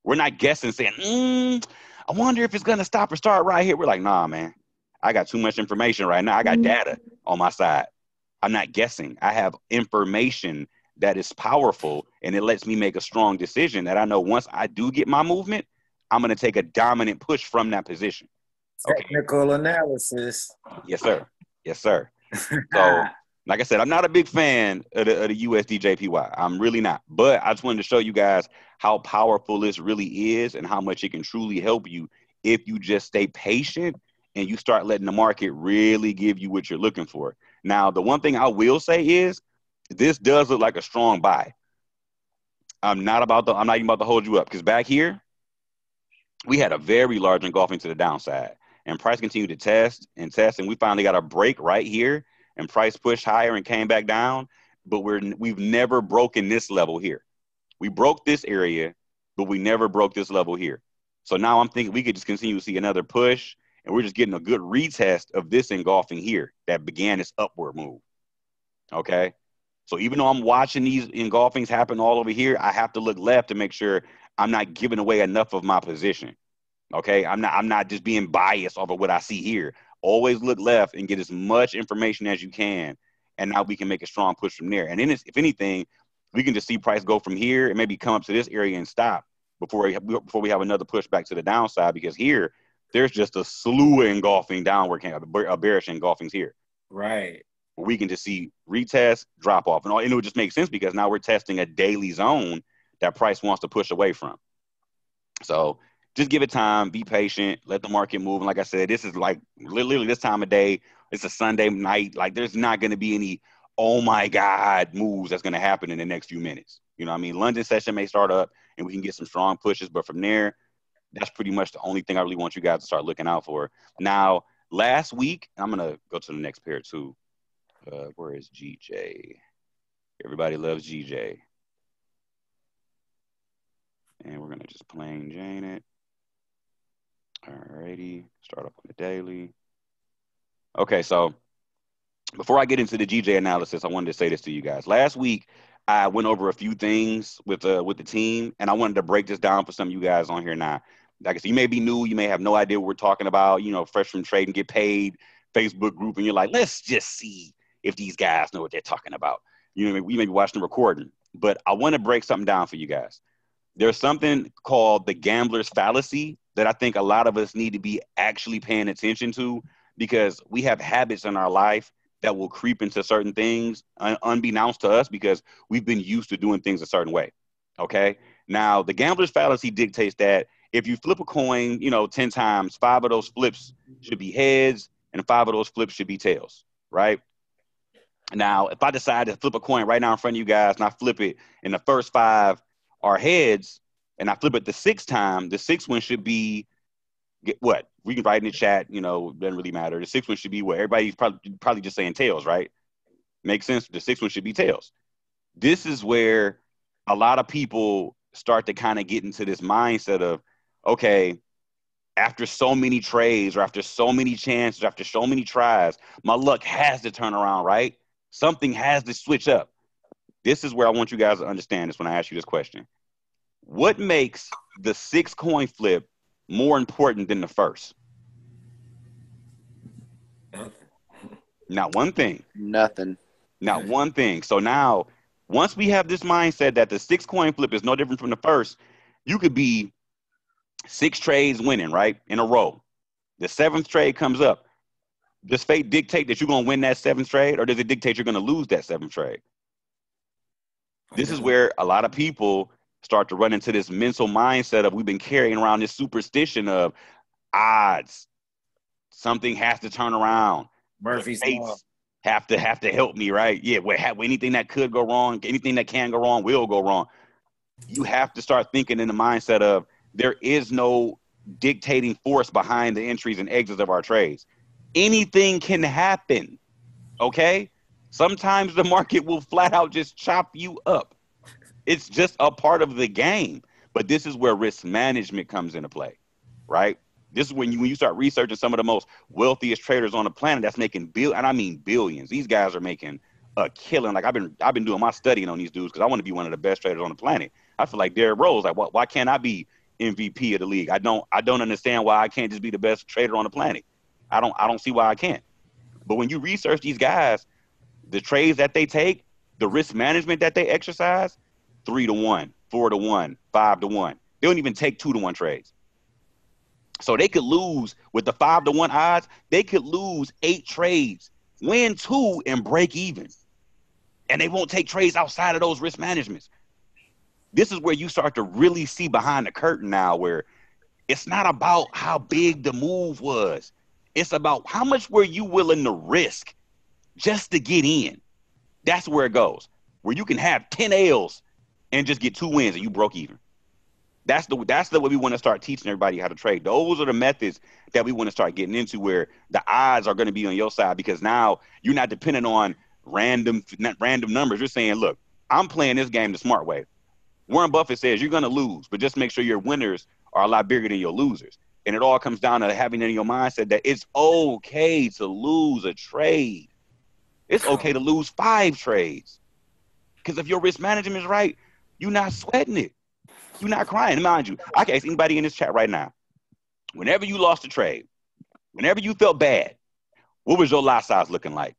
We're not guessing saying, mm, I wonder if it's gonna stop or start right here. We're like, nah, man. I got too much information right now. I got data on my side. I'm not guessing. I have information that is powerful and it lets me make a strong decision that I know once I do get my movement, I'm going to take a dominant push from that position. Okay. Technical analysis. Yes, sir. Yes, sir. So, like I said, I'm not a big fan of the, of the USD JPY. I'm really not. But I just wanted to show you guys how powerful this really is and how much it can truly help you if you just stay patient and you start letting the market really give you what you're looking for. Now, the one thing I will say is this does look like a strong buy. I'm not about to, I'm not even about to hold you up because back here, we had a very large engulfing to the downside. And price continued to test and test. And we finally got a break right here and price pushed higher and came back down. But we're we've never broken this level here. We broke this area, but we never broke this level here. So now I'm thinking we could just continue to see another push, and we're just getting a good retest of this engulfing here that began its upward move. Okay. So even though I'm watching these engulfings happen all over here, I have to look left to make sure I'm not giving away enough of my position. Okay. I'm not I'm not just being biased over what I see here always look left and get as much information as you can and now we can make a strong push from there and then if anything we can just see price go from here and maybe come up to this area and stop before we have, before we have another push back to the downside because here there's just a slew of engulfing downward a bearish engulfings here right we can just see retest drop off and, all, and it would just make sense because now we're testing a daily zone that price wants to push away from so just give it time, be patient, let the market move. And like I said, this is like literally this time of day. It's a Sunday night. Like there's not going to be any oh my god moves that's going to happen in the next few minutes. You know, I mean, London session may start up and we can get some strong pushes, but from there, that's pretty much the only thing I really want you guys to start looking out for. Now, last week, I'm gonna go to the next pair too. Uh, where is GJ? Everybody loves GJ. And we're gonna just plain Jane it. Alrighty, start up on the daily. Okay, so before I get into the GJ analysis, I wanted to say this to you guys. Last week, I went over a few things with uh, with the team, and I wanted to break this down for some of you guys on here now. Like I said, you may be new, you may have no idea what we're talking about. You know, fresh from trade and get paid, Facebook group, and you're like, let's just see if these guys know what they're talking about. You know, we may be watching the recording, but I want to break something down for you guys. There's something called the gambler's fallacy that I think a lot of us need to be actually paying attention to because we have habits in our life that will creep into certain things un- unbeknownst to us because we've been used to doing things a certain way. Okay. Now, the gambler's fallacy dictates that if you flip a coin, you know, 10 times, five of those flips should be heads and five of those flips should be tails, right? Now, if I decide to flip a coin right now in front of you guys and I flip it and the first five are heads and I flip it the sixth time, the sixth one should be get what? We can write in the chat, you know, doesn't really matter. The sixth one should be what everybody's probably probably just saying tails, right? Makes sense. The sixth one should be tails. This is where a lot of people start to kind of get into this mindset of, okay, after so many trades or after so many chances, after so many tries, my luck has to turn around, right? Something has to switch up. This is where I want you guys to understand this when I ask you this question. What makes the six coin flip more important than the first? Not one thing. Nothing. Not one thing. So now, once we have this mindset that the six coin flip is no different from the first, you could be six trades winning, right? In a row. The seventh trade comes up. Does fate dictate that you're going to win that seventh trade, or does it dictate you're going to lose that seventh trade? This is where a lot of people start to run into this mental mindset of we've been carrying around this superstition of odds. Something has to turn around. Murphy's Law. have to have to help me, right? Yeah, well, have, anything that could go wrong, anything that can go wrong will go wrong. You have to start thinking in the mindset of there is no dictating force behind the entries and exits of our trades. Anything can happen. Okay? Sometimes the market will flat out just chop you up. It's just a part of the game. But this is where risk management comes into play, right? This is when you when you start researching some of the most wealthiest traders on the planet that's making bill and I mean billions. These guys are making a killing. Like I've been I've been doing my studying on these dudes because I want to be one of the best traders on the planet. I feel like Derrick Rose. Like why, why can't I be MVP of the league? I don't I don't understand why I can't just be the best trader on the planet. I don't I don't see why I can't. But when you research these guys, the trades that they take, the risk management that they exercise, three to one, four to one, five to one. They don't even take two to one trades. So they could lose with the five to one odds, they could lose eight trades, win two, and break even. And they won't take trades outside of those risk managements. This is where you start to really see behind the curtain now, where it's not about how big the move was. It's about how much were you willing to risk just to get in. That's where it goes. Where you can have 10 L's and just get two wins and you broke even. That's the that's the way we want to start teaching everybody how to trade. Those are the methods that we want to start getting into where the odds are going to be on your side because now you're not dependent on random random numbers. You're saying, look, I'm playing this game the smart way. Warren Buffett says you're going to lose, but just make sure your winners are a lot bigger than your losers. And it all comes down to having in your mindset that it's okay to lose a trade. It's okay to lose five trades. Because if your risk management is right, you're not sweating it. You're not crying. Mind you, I can ask anybody in this chat right now. Whenever you lost a trade, whenever you felt bad, what was your lot size looking like?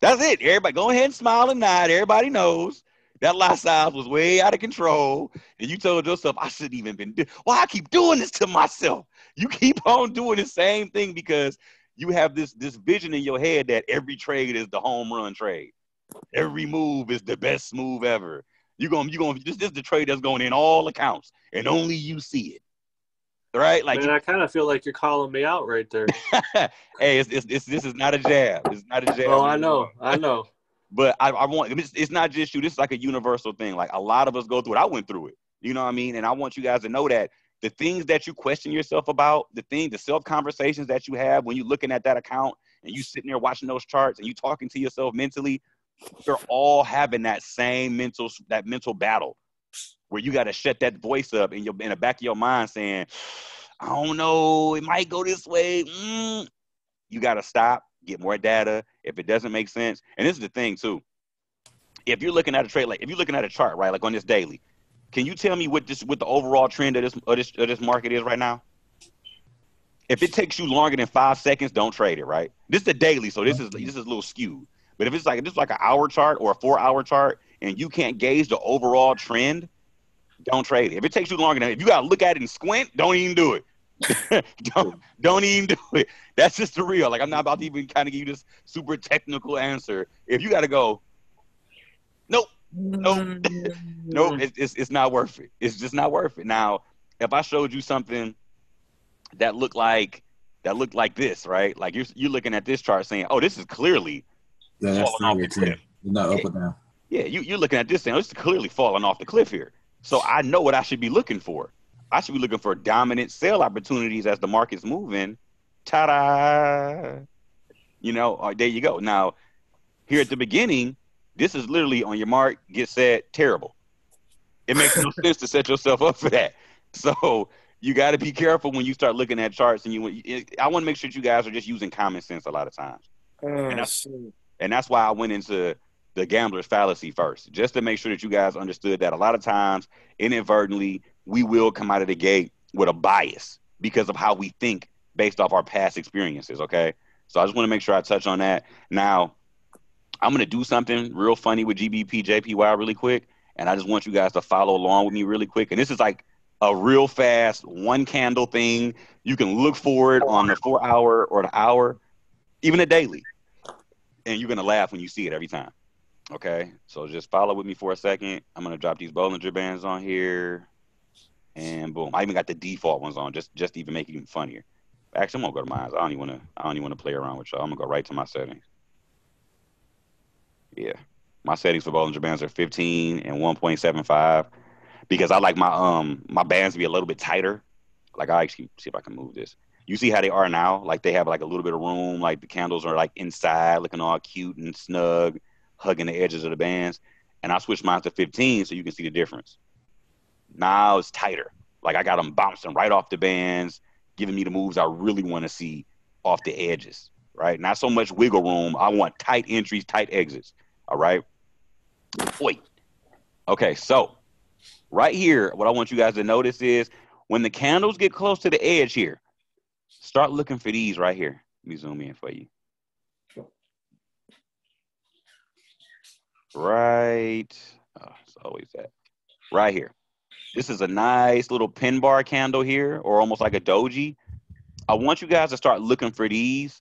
That's it. Everybody go ahead and smile and nod. Everybody knows that lot size was way out of control. And you told yourself, I shouldn't even been do- why I keep doing this to myself. You keep on doing the same thing because you have this this vision in your head that every trade is the home run trade. Every move is the best move ever. You're gonna you gonna this, this is the trade that's going in all accounts, and only you see it. Right? Like Man, I kind of feel like you're calling me out right there. hey, it's, it's, it's this is not a jab. It's not a jab. oh, I know, I know. But I, I want it's, it's not just you. This is like a universal thing. Like a lot of us go through it. I went through it. You know what I mean? And I want you guys to know that the things that you question yourself about, the thing, the self conversations that you have when you're looking at that account and you sitting there watching those charts and you talking to yourself mentally, they're all having that same mental that mental battle where you got to shut that voice up in your in the back of your mind saying, I don't know, it might go this way. Mm. You got to stop, get more data. If it doesn't make sense, and this is the thing too. If you're looking at a trade, like if you're looking at a chart, right, like on this daily, can you tell me what this what the overall trend of this of this, of this market is right now? If it takes you longer than five seconds, don't trade it. Right. This is a daily, so this is this is a little skewed. But if it's like this is like an hour chart or a four hour chart, and you can't gauge the overall trend, don't trade it. If it takes you longer than if you gotta look at it and squint, don't even do it. don't don't even do it. That's just the real. Like I'm not about to even kind of give you this super technical answer. If you gotta go, nope, nope, nope, it's, it's it's not worth it. It's just not worth it. Now, if I showed you something that looked like that looked like this, right? Like you're you're looking at this chart saying, oh, this is clearly Yeah, that's falling off the cliff. Not up or down. Yeah, you, you're looking at this thing. It's clearly falling off the cliff here. So I know what I should be looking for. I should be looking for dominant sale opportunities as the market's moving. Ta-da! You know, uh, there you go. Now, here at the beginning, this is literally on your mark, get set, terrible. It makes no sense to set yourself up for that. So you got to be careful when you start looking at charts. And you, it, I want to make sure that you guys are just using common sense a lot of times. Oh, that's- shit. And that's why I went into the gambler's fallacy first, just to make sure that you guys understood that a lot of times, inadvertently, we will come out of the gate with a bias because of how we think based off our past experiences. Okay. So I just want to make sure I touch on that. Now, I'm going to do something real funny with GBP JPY really quick. And I just want you guys to follow along with me really quick. And this is like a real fast one candle thing. You can look for it on the four hour or the hour, even a daily and you're gonna laugh when you see it every time. Okay, so just follow with me for a second. I'm gonna drop these Bollinger Bands on here, and boom. I even got the default ones on, just just to even make it even funnier. Actually, I'm gonna go to mine. I don't even wanna I don't even wanna play around with y'all. I'm gonna go right to my settings. Yeah, my settings for Bollinger Bands are 15 and 1.75 because I like my um my bands to be a little bit tighter. Like I actually see if I can move this. You see how they are now? Like they have like a little bit of room. Like the candles are like inside looking all cute and snug hugging the edges of the bands. And i switched mine to 15 so you can see the difference. Now it's tighter. Like i got them bouncing right off the bands giving me the moves i really want to see off the edges right? Not so much wiggle room. I want tight entries tight exits all right wait okay so right here what i want you guys to notice is when the candles get close to the edge here Start looking for these right here. Let me zoom in for you. Right. Oh, it's always that. Right here. This is a nice little pin bar candle here, or almost like a doji. I want you guys to start looking for these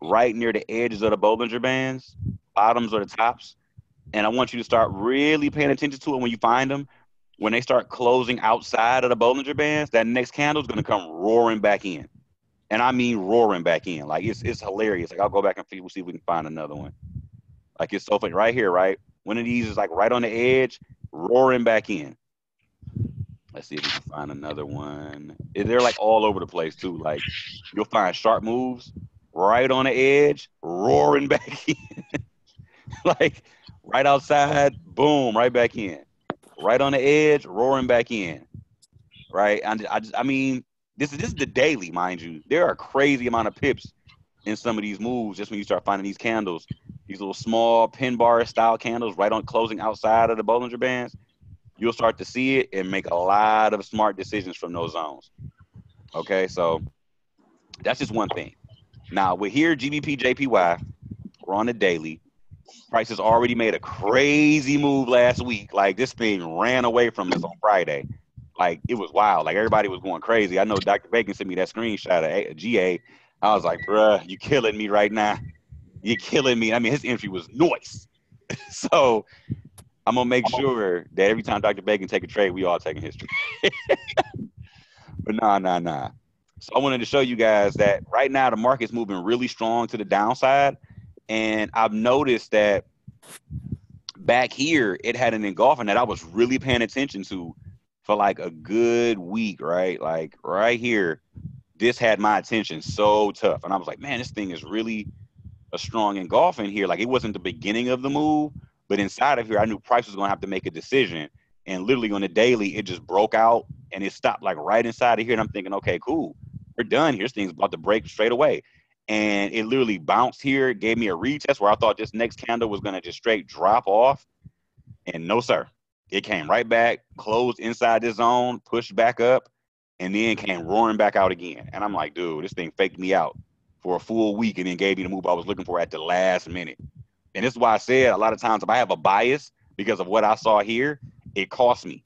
right near the edges of the Bollinger Bands, bottoms or the tops. And I want you to start really paying attention to it when you find them. When they start closing outside of the Bollinger Bands, that next candle is going to come roaring back in and I mean roaring back in. Like it's it's hilarious. Like I'll go back and see, we'll see if we can find another one. Like it's so funny right here, right? One of these is like right on the edge, roaring back in. Let's see if we can find another one. They're like all over the place too. Like you'll find sharp moves right on the edge, roaring back in. like right outside, boom, right back in. Right on the edge, roaring back in. Right. And I just, I mean, this is this is the daily, mind you. There are a crazy amount of pips in some of these moves just when you start finding these candles, these little small pin bar style candles right on closing outside of the Bollinger Bands. You'll start to see it and make a lot of smart decisions from those zones. Okay, so that's just one thing. Now we're here, GBP JPY. We're on the daily. Prices already made a crazy move last week. Like this thing ran away from us on Friday like it was wild. Like everybody was going crazy. I know Dr. Bacon sent me that screenshot of a- GA. I was like, bruh, you killing me right now. You're killing me. I mean, his entry was noise. so I'm gonna make sure that every time Dr. Bacon take a trade, we all taking history. but nah, nah, nah. So I wanted to show you guys that right now the market's moving really strong to the downside. And I've noticed that back here it had an engulfing that I was really paying attention to for like a good week, right? Like right here, this had my attention so tough. And I was like, man, this thing is really a strong engulfing here. Like it wasn't the beginning of the move, but inside of here, I knew Price was gonna have to make a decision. And literally on the daily, it just broke out and it stopped like right inside of here. And I'm thinking, okay, cool, we're done here. This thing's about to break straight away. And it literally bounced here, gave me a retest where I thought this next candle was gonna just straight drop off. And no, sir. It came right back, closed inside this zone, pushed back up, and then came roaring back out again. And I'm like, dude, this thing faked me out for a full week and then gave me the move I was looking for at the last minute. And this is why I said a lot of times if I have a bias because of what I saw here, it cost me.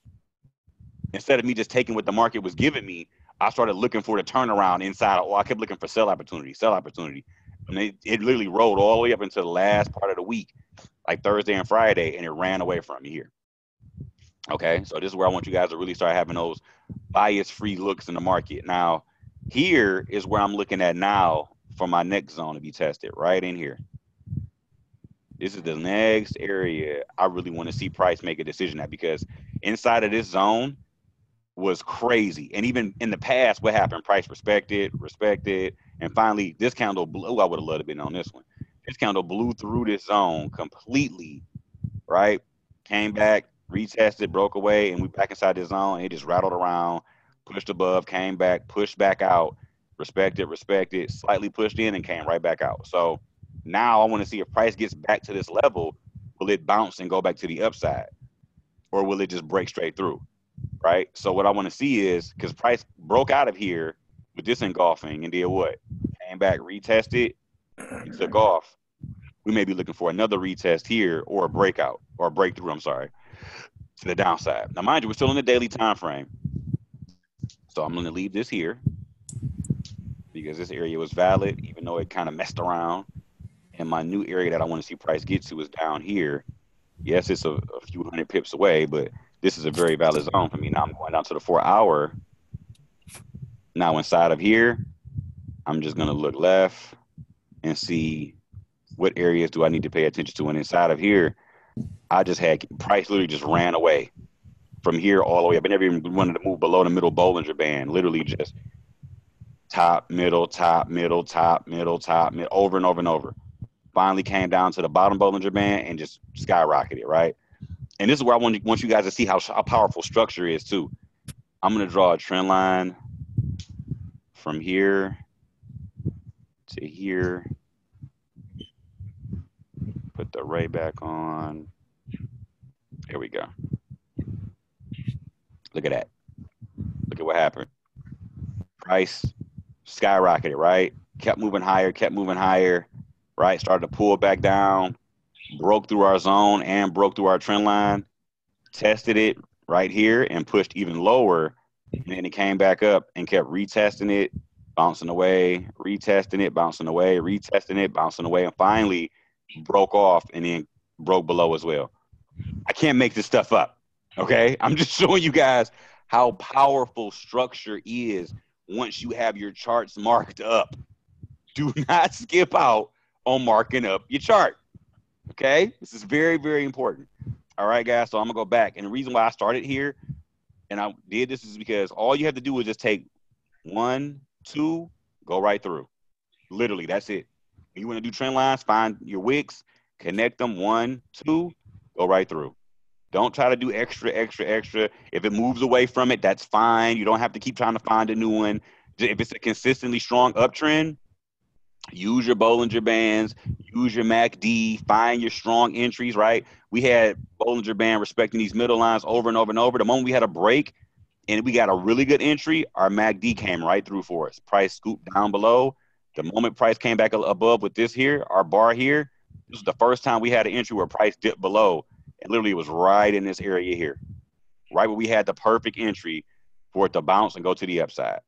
Instead of me just taking what the market was giving me, I started looking for the turnaround inside. Or oh, I kept looking for sell opportunity, sell opportunity. And it, it literally rolled all the way up into the last part of the week, like Thursday and Friday, and it ran away from me here. Okay, so this is where I want you guys to really start having those bias-free looks in the market. Now, here is where I'm looking at now for my next zone to be tested, right in here. This is the next area I really want to see price make a decision at because inside of this zone was crazy. And even in the past, what happened? Price respected, respected, and finally this candle blew. I would have loved to been on this one. This candle blew through this zone completely, right? Came back, retested, broke away, and we back inside the zone. it just rattled around, pushed above, came back, pushed back out, respected, respected, slightly pushed in, and came right back out. So now I want to see if price gets back to this level, will it bounce and go back to the upside? Or will it just break straight through? Right. So what I want to see is because price broke out of here with this engulfing and did what? Came back, retested, and took off. We may be looking for another retest here or a breakout or a breakthrough. I'm sorry to the downside. Now, mind you, we're still in the daily time frame. So I'm going to leave this here because this area was valid, even though it kind of messed around. And my new area that I want to see price get to is down here. Yes, it's a, a few hundred pips away, but this is a very valid zone for me. Now I'm going down to the four hour. Now inside of here, I'm just going to look left and see what areas do I need to pay attention to. And inside of here, I just had price literally just ran away from here all the way up. I never even wanted to move below the middle Bollinger Band. Literally just top, middle, top, middle, top, middle, top, middle, over and over and over. Finally came down to the bottom Bollinger Band and just skyrocketed, right? And this is where I want, want you guys to see how, how powerful structure is too. I'm going to draw a trend line from here to here. Put the ray back on. There we go. Look at that. Look at what happened. Price skyrocketed, right? Kept moving higher, kept moving higher, right? Started to pull back down, broke through our zone and broke through our trend line, tested it right here and pushed even lower. And then it came back up and kept retesting it, bouncing away, retesting it, bouncing away, retesting it, bouncing away, and finally broke off and then broke below as well. I can't make this stuff up. Okay. I'm just showing you guys how powerful structure is once you have your charts marked up. Do not skip out on marking up your chart. Okay. This is very, very important. All right, guys. So I'm to go back. And the reason why I started here and I did this is because all you have to do is just take one, two, go right through. Literally, that's it. You want to do trend lines, find your wicks, connect them one, two, go right through. Don't try to do extra, extra, extra. If it moves away from it, that's fine. You don't have to keep trying to find a new one. If it's a consistently strong uptrend, use your Bollinger Bands, use your MACD, find your strong entries, right? We had Bollinger Band respecting these middle lines over and over and over. The moment we had a break and we got a really good entry, our MACD came right through for us. Price scooped down below. The moment price came back above with this here, our bar here, this was the first time we had an entry where price dipped below and literally it was right in this area here, right where we had the perfect entry for it to bounce and go to the upside,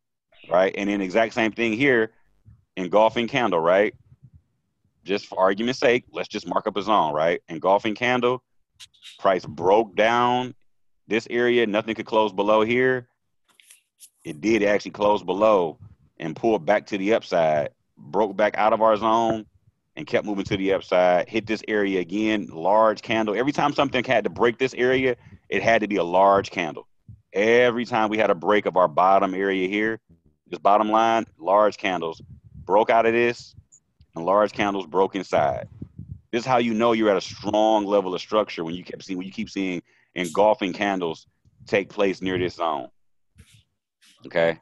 right? And then exact same thing here, engulfing candle, right? Just for argument's sake, let's just mark up a zone, right? Engulfing candle, price broke down this area, nothing could close below here. It did actually close below and pull back to the upside, broke back out of our zone, and kept moving to the upside, hit this area again, large candle. Every time something had to break this area, it had to be a large candle. every time we had a break of our bottom area here, this bottom line, large candles broke out of this, and large candles broke inside. This is how you know you're at a strong level of structure when you keep seeing when you keep seeing engulfing candles take place near this zone. Okay.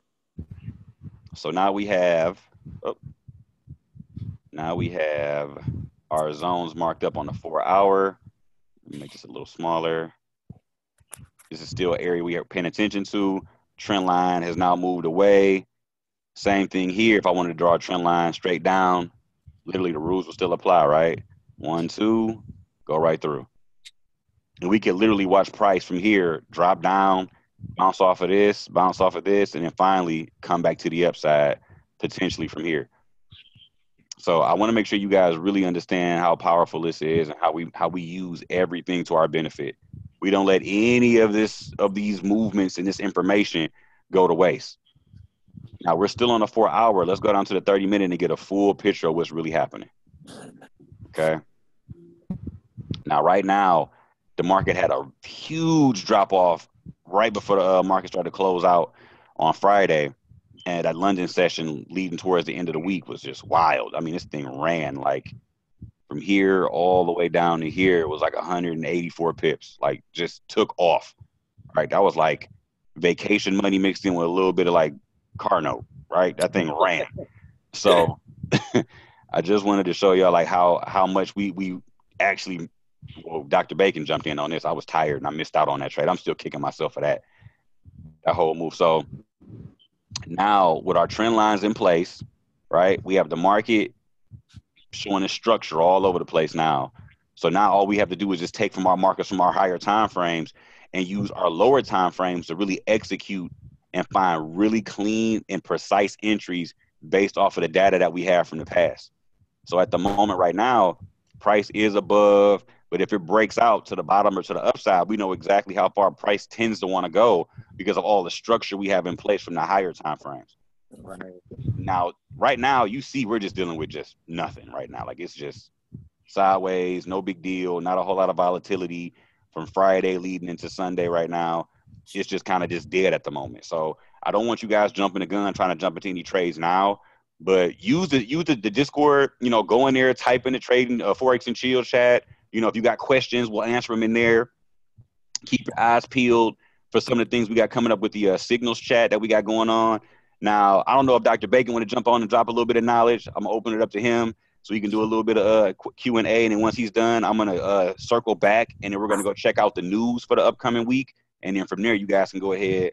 So now we have oh, now we have our zones marked up on the four hour. Make this a little smaller. This is still an area we are paying attention to. Trend line has now moved away. Same thing here. If I wanted to draw a trend line straight down, literally the rules will still apply, right? One, two, go right through. And we could literally watch price from here drop down, bounce off of this, bounce off of this, and then finally come back to the upside potentially from here. So I want to make sure you guys really understand how powerful this is and how we how we use everything to our benefit. We don't let any of this of these movements and this information go to waste. Now we're still on a four hour. Let's go down to the 30 minute and get a full picture of what's really happening. Okay. Now, right now, the market had a huge drop off right before the uh, market started to close out on Friday. And that London session leading towards the end of the week was just wild. I mean, this thing ran like from here all the way down to here. It was like 184 pips, like just took off. Right. That was like vacation money mixed in with a little bit of like car note, right? That thing ran. So I just wanted to show y'all like how how much we we actually well, Dr. Bacon jumped in on this. I was tired and I missed out on that trade. I'm still kicking myself for that that whole move. So now with our trend lines in place, right? We have the market showing its structure all over the place now. So now all we have to do is just take from our markets from our higher time frames and use our lower time frames to really execute and find really clean and precise entries based off of the data that we have from the past. So at the moment right now, price is above, but if it breaks out to the bottom or to the upside, we know exactly how far price tends to want to go because of all the structure we have in place from the higher time frames. Right. Now, right now, you see we're just dealing with just nothing right now. Like it's just sideways, no big deal, not a whole lot of volatility from Friday leading into Sunday right now. It's just kind of just dead at the moment. So I don't want you guys jumping the gun trying to jump into any trades now. But use the use the, the Discord. You know, go in there, type in the trading uh, forex and chill chat. You know, if you got questions, we'll answer them in there. Keep your eyes peeled for some of the things we got coming up with the uh, signals chat that we got going on. Now, I don't know if Dr. Bacon want to jump on and drop a little bit of knowledge. I'm gonna open it up to him so he can do a little bit of uh, Q and A. And then once he's done, I'm gonna uh, circle back and then we're gonna go check out the news for the upcoming week. And then from there, you guys can go ahead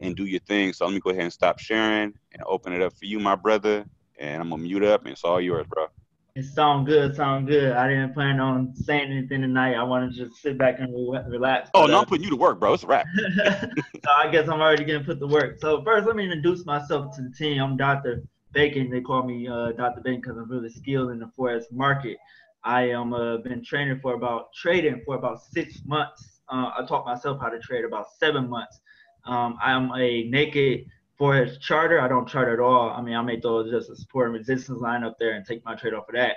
and do your thing. So let me go ahead and stop sharing and open it up for you, my brother. And I'm gonna mute up, and it's all yours, bro. It sound good, sound good. I didn't plan on saying anything tonight. I want to just sit back and re- relax. Oh no, I'm putting you to work, bro. It's a wrap. so I guess I'm already gonna put the work. So first, let me introduce myself to the team. I'm Dr. Bacon. They call me uh, Dr. Bacon because I'm really skilled in the forex market. I am uh, been training for about trading for about six months. Uh, I taught myself how to trade about seven months. Um, I'm a naked forex charter. I don't chart at all. I mean, I may throw just a support and resistance line up there and take my trade off of that.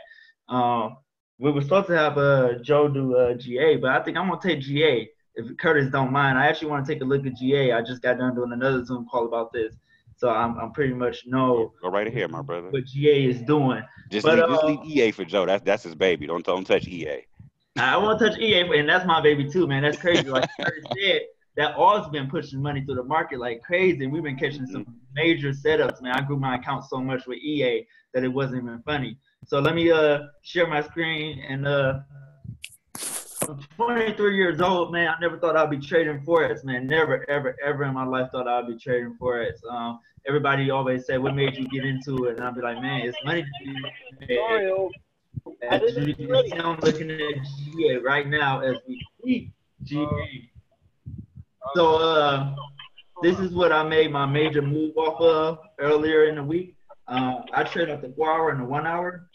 Um, we were supposed to have uh, Joe do uh, GA, but I think I'm gonna take GA if Curtis don't mind. I actually want to take a look at GA. I just got done doing another Zoom call about this, so I'm, I'm pretty much know Go right ahead, my brother. what GA is doing. Just, but, leave, just uh, leave EA for Joe. That's that's his baby. Don't don't touch EA. I won't touch EA, and that's my baby too, man. That's crazy. Like Curtis said, that all's been pushing money through the market like crazy. And we've been catching some major setups, man. I grew my account so much with EA that it wasn't even funny. So let me uh share my screen and uh. I'm 23 years old, man. I never thought I'd be trading forex, man. Never, ever, ever in my life thought I'd be trading forex. Um, everybody always said, "What made you get into it?" And I'd be like, "Man, it's money to be made." As you can see, I'm looking at GA right now as we speak. GA. So uh, this is what I made my major move off of earlier in the week. Uh, I trade off the four hour and the one hour,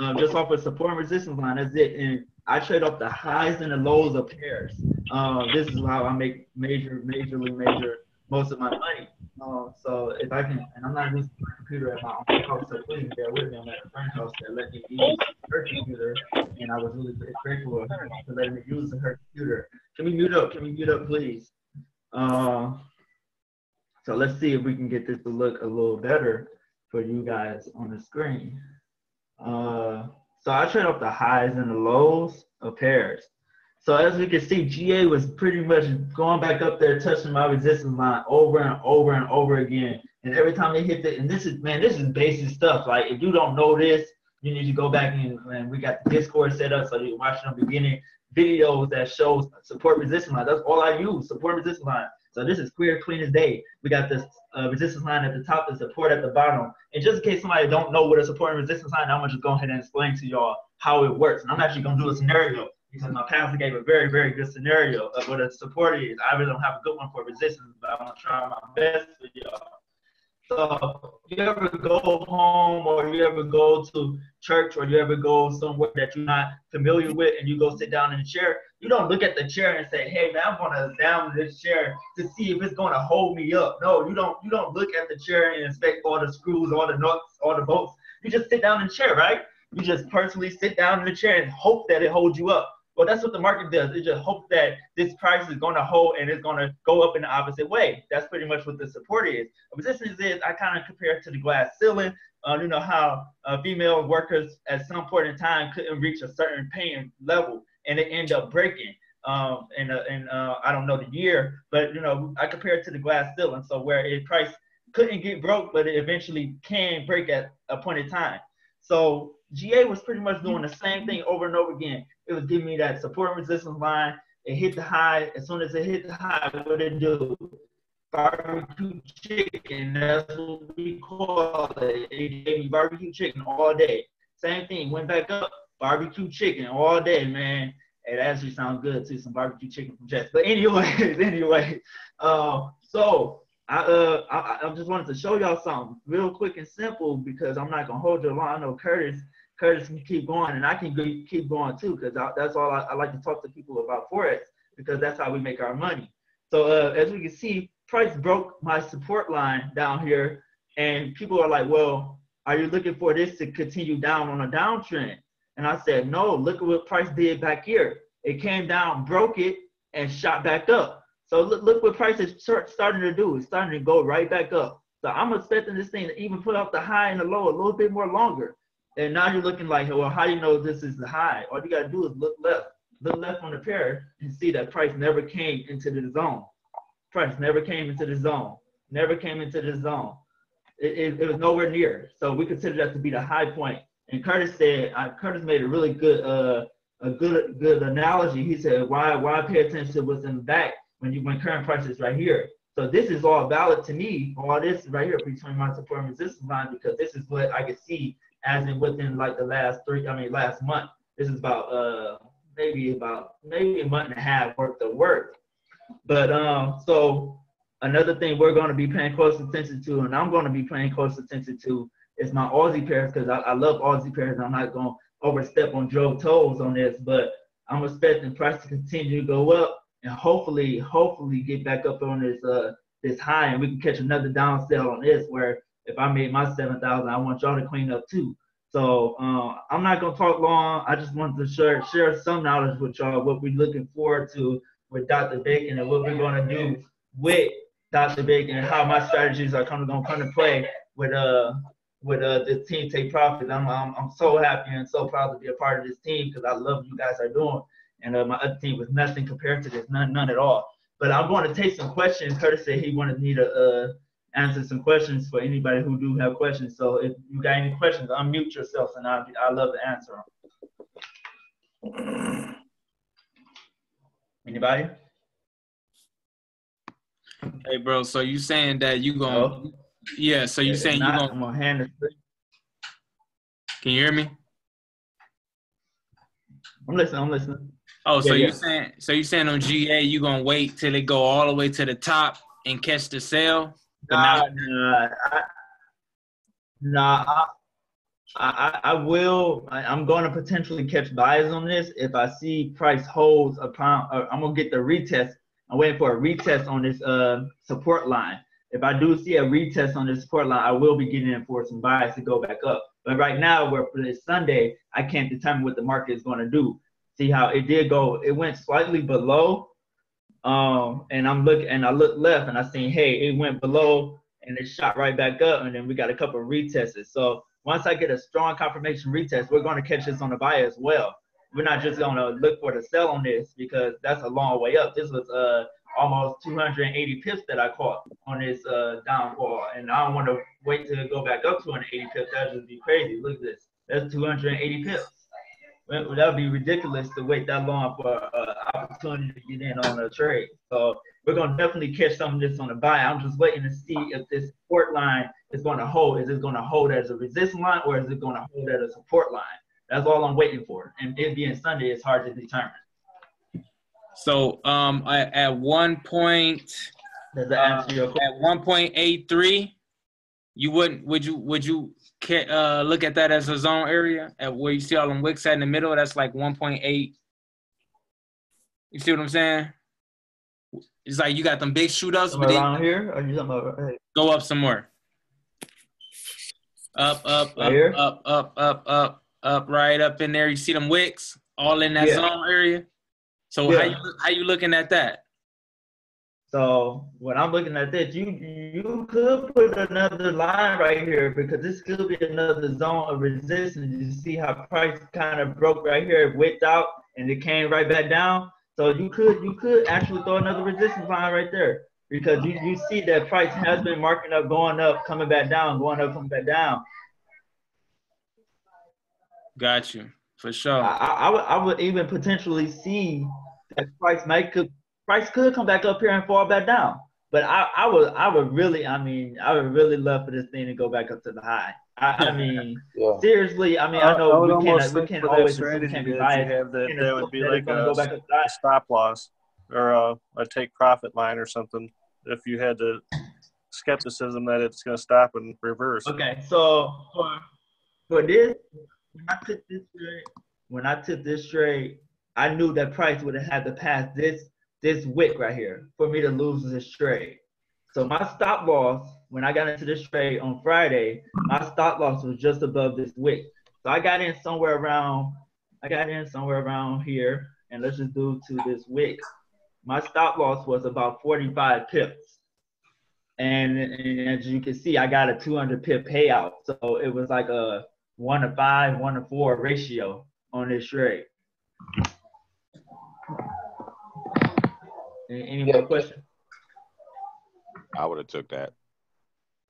uh, just off a support and resistance line. That's it. And I trade off the highs and the lows of pairs. Uh, this is how I make major, majorly major most of my money. Uh, so if I can, and I'm not using my computer at my own house, so please bear with me. I'm at a friend's house that let me use her computer, and I was really grateful of her for letting me use her computer. Can we mute up? Can we mute up, please? Uh, So let's see if we can get this to look a little better for you guys on the screen. Uh, so I trade off the highs and the lows of pairs. So as we can see, GA was pretty much going back up there, touching my resistance line over and over and over again. And every time they hit it, and this is man, this is basic stuff. Like if you don't know this, you need to go back and, and we got the Discord set up so you watch from the beginning videos that shows support resistance line. That's all I use, support resistance line. So this is clear, clean as day. We got this uh, resistance line at the top, the support at the bottom. And just in case somebody don't know what a support and resistance line, I'm gonna just go ahead and explain to y'all how it works. And I'm actually gonna do a scenario because my pastor gave a very, very good scenario of what a support is. I really don't have a good one for resistance, but I'm gonna try my best y'all. So you ever go home or you ever go to church or you ever go somewhere that you're not familiar with and you go sit down in a chair, you don't look at the chair and say, "Hey man, I'm gonna examine this chair to see if it's gonna hold me up." No, you don't. You don't look at the chair and inspect all the screws, all the nuts, all the bolts. You just sit down in the chair, right? You just personally sit down in the chair and hope that it holds you up. Well, that's what the market does. It just hopes that this price is going to hold and it's going to go up in the opposite way. That's pretty much what the support is. Resistance is, I kind of compare it to the glass ceiling. Uh, you know how uh, female workers at some point in time couldn't reach a certain pain level and they end up breaking. Um, and uh, and I don't know the year, but you know I compare it to the glass ceiling. So where it price couldn't get broke, but it eventually can break at a point in time. So GA was pretty much doing the same thing over and over again. It was giving me that support and resistance line. It hit the high. As soon as it hit the high, what did it do? Barbecue chicken. That's what we call it. It gave me barbecue chicken all day. Same thing. Went back up. Barbecue chicken all day, man. It actually sounds good too. Some barbecue chicken from Jets. But anyways, anyway. Uh, so I uh I, I just wanted to show y'all something real quick and simple because I'm not gonna hold you long. I know Curtis Curtis can keep going, and I can keep going too, because that's all I, I, like to talk to people about forex because that's how we make our money. So uh, as we can see, price broke my support line down here, and people are like, "Well, are you looking for this to continue down on a downtrend?" And I said, "No. Look at what price did back here. It came down, broke it, and shot back up. So look, look what price is starting to do. It's starting to go right back up. So I'm expecting this thing to even put out the high and the low a little bit more longer. And now you're looking like, well, how do you know this is the high? All you gotta do is look left, look left on the pair and see that price never came into the zone. Price never came into the zone. Never came into the zone. It, it, it was nowhere near. So we consider that to be the high point. And Curtis said, uh, Curtis made a really good, uh, a good, good analogy. He said, why, why pay attention to what's in the back when you when current price is right here? So this is all valid to me. All this right here between my support and resistance line because this is what I can see as in within like the last three, I mean, last month. This is about uh maybe about maybe a month and a half worth of work. But um, so another thing we're going to be paying close attention to, and I'm going to be paying close attention to, is my Aussie pairs because I, I, love Aussie pairs. I'm not going to overstep on Joe toes on this, but I'm expecting price to continue to go up and hopefully, hopefully get back up on this uh this high, and we can catch another down sell on this where if I made my seven thousand, I want y'all to clean up too. So uh, I'm not gonna talk long. I just wanted to share share some knowledge with y'all what we're looking forward to with Dr. Bacon and what we're gonna do with Dr. Bacon and how my strategies are gonna come to play with uh with uh the team take profit. I'm, I'm I'm so happy and so proud to be a part of this team because I love what you guys are doing. And uh, my other team was nothing compared to this, none none at all. But I'm going to take some questions. Curtis said he wanted me to uh answer some questions for anybody who do have questions. So if you got any questions, unmute yourself and I'll, i love to answer them. Anybody? Hey, bro. So you saying that you gonna? Yeah. So you saying you gonna? I'm gonna hand it. Can you hear me? I'm listening. I'm listening. Oh, so Yeah, you yeah. saying so you saying on GA you gonna wait till it go all the way to the top and catch the sale? Now- I, nah. I, I, I will. I, I'm going to potentially catch buys on this if I see price holds upon. Or I'm gonna get the retest. I'm waiting for a retest on this uh support line. If I do see a retest on this support line, I will be getting in for some buys to go back up. But right now, where for this Sunday, I can't determine what the market is going to do. See how it did go. It went slightly below Um, and I'm looking, and I look left, and I seen, hey, it went below, and it shot right back up, and then we got a couple of retests. So once I get a strong confirmation retest, we're going to catch this on the buy as well. We're not just going to look for the sell on this because that's a long way up. This was uh almost 280 pips that I caught on this uh downfall, and I don't want to wait to go back up to 280 pips. That'd just be crazy. Look at this. That's 280 pips. Well, that would be ridiculous to wait that long for an opportunity to get in on a trade. So we're gonna definitely catch some of this on the buy. I'm just waiting to see if this support line is gonna hold. Is it gonna hold as a resistance line or is it gonna hold as a support line? That's all I'm waiting for. And it being Sunday, it's hard to determine. So um, I, at one point, Does that answer your question? at one point eight three, you wouldn't would you would you uh, look at that as a zone area at where you see all them wicks at in the middle? That's like one point eight. You see what I'm saying? It's like you got them big shoot ups, but around here? Are you talking about hey, go up some more. Up, up, Right up, here? up, up, up, up, up, right up in there. You see them wicks all in that Yeah. zone area. So how Yeah. you how you looking at that? So when I'm looking at this, you you could put another line right here because this could be another zone of resistance. You see how price kind of broke right here, whipped out, and it came right back down. So you could you could actually throw another resistance line right there because you, you see that price has been marking up, going up, coming back down, going up, coming back down. Got you for sure. I, I, I would I would even potentially see that price might could price could come back up here and fall back down. But I, I would I would really I mean I would really love for this thing to go back up to the high. I, I mean Yeah. seriously I mean I know would we can't we can't always assume, strategy can't that be biased. have that, Can't that would be like a, go back up to a stop loss or a, a take profit line or something. If you had the skepticism that it's going to stop and reverse. Okay, so for for this, when I took this trade, when I took this trade, I knew that price would have had to pass this this wick right here for me to lose this trade. So my stop loss when I got into this trade on Friday, my stop loss was just above this wick. So I got in somewhere around, I got in somewhere around here, and let's just do to this wick. My stop loss was about 45 pips. And, and as you can see, I got a 200 pip payout. So it was like a one to five, one to four ratio on this trade. Any, any Yeah. more questions? I would have took that.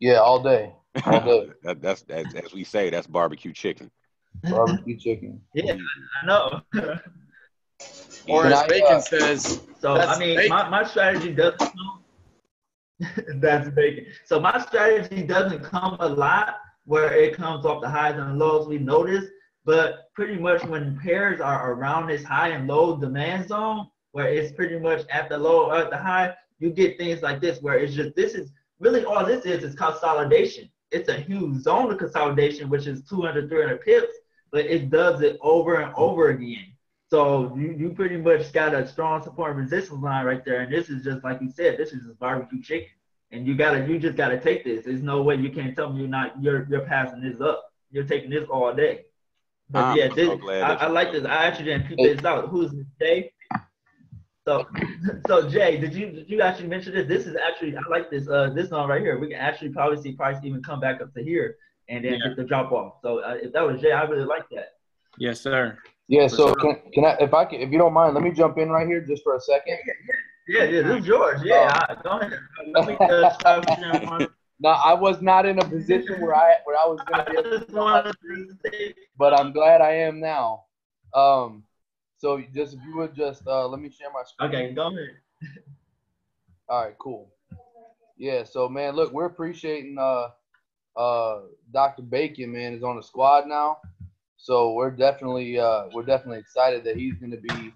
Yeah, all day. All day. that that's, that's as we say, that's barbecue chicken. Barbecue chicken. Yeah, I know. Or as Bacon uh, says, So I mean, bacon. my, my strategy doesn't come. that's bacon. So my strategy doesn't come a lot where it comes off the highs and lows we notice, but pretty much when pairs are around this high and low demand zone, where it's pretty much at the low or at the high, you get things like this where it's just this is really all this is is consolidation. It's a huge zone of consolidation, which is 200, 300 pips, but it does it over and over again. So you, you pretty much got a strong support and resistance line right there. And this is just like you said, this is just barbecue chicken. And you gotta you just gotta take this. There's no way you can't tell me you're not you're you're passing this up. You're taking this all day. But ah, I'm yeah, this glad I, I like this. I actually didn't peep this out. Who's this Jay? So so Jay, did you did you actually mention this? This is actually I like this uh this one right here. We can actually probably see price even come back up to here and then Yeah. get the drop off. So uh, if that was Jay, I really like that. Yes, sir. Yeah, For so sure. can, can I, if I can, if you don't mind, let me jump in right here just for a second. Yeah, yeah, this is yours. Yeah, I, go ahead. Let me uh, start with No, I was not in a position where I where I was gonna be able to just do my wanted to but I'm glad I am now. Um, so just if you would just uh, let me share my screen. okay, go ahead. All right, cool. Yeah, so man, look, we're appreciating uh uh Dr. Bacon, man, is on the squad now. So we're definitely uh we're definitely excited that he's gonna be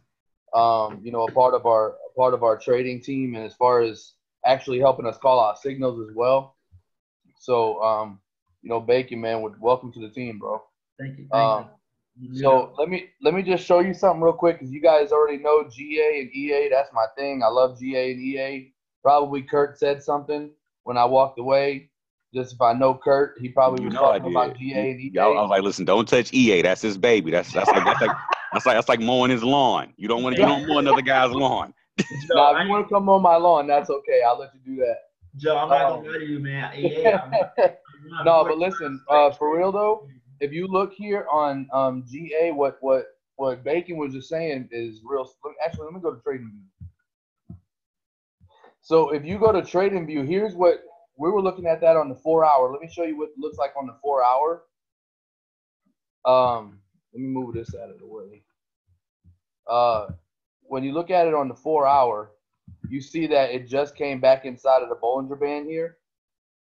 um, you know, a part of our a part of our trading team and as far as actually helping us call out signals as well. So um, you know, Bacon, man, would welcome to the team, bro. Thank you. Thank Um, you. So let me let me just show you something real quick because you guys already know GA and EA. That's my thing. I love GA and EA. Probably Kurt said something when I walked away. Just if I know Kurt, he probably You was know I talking about. GA and EA. I I was like, listen, don't touch EA. That's his baby. That's that's like that's like that's like that's like mowing his lawn. You don't want to you don't mow another guy's lawn. Joe, Now, I if you want to come on my lawn, that's okay. I'll let you do that. Joe, I'm not Um, gonna lie to you, man. Yeah, I'm, I'm not No, but listen, uh, for real though, if you look here on um, GA, what what what Bacon was just saying is real. Actually, let me go to Trading View. So if you go to Trading View, here's what we were looking at that on the four hour. Let me show you what it looks like on the four hour. Um, let me move this out of the way. Uh, when you look at it on the four hour, you see that it just came back inside of the Bollinger Band here,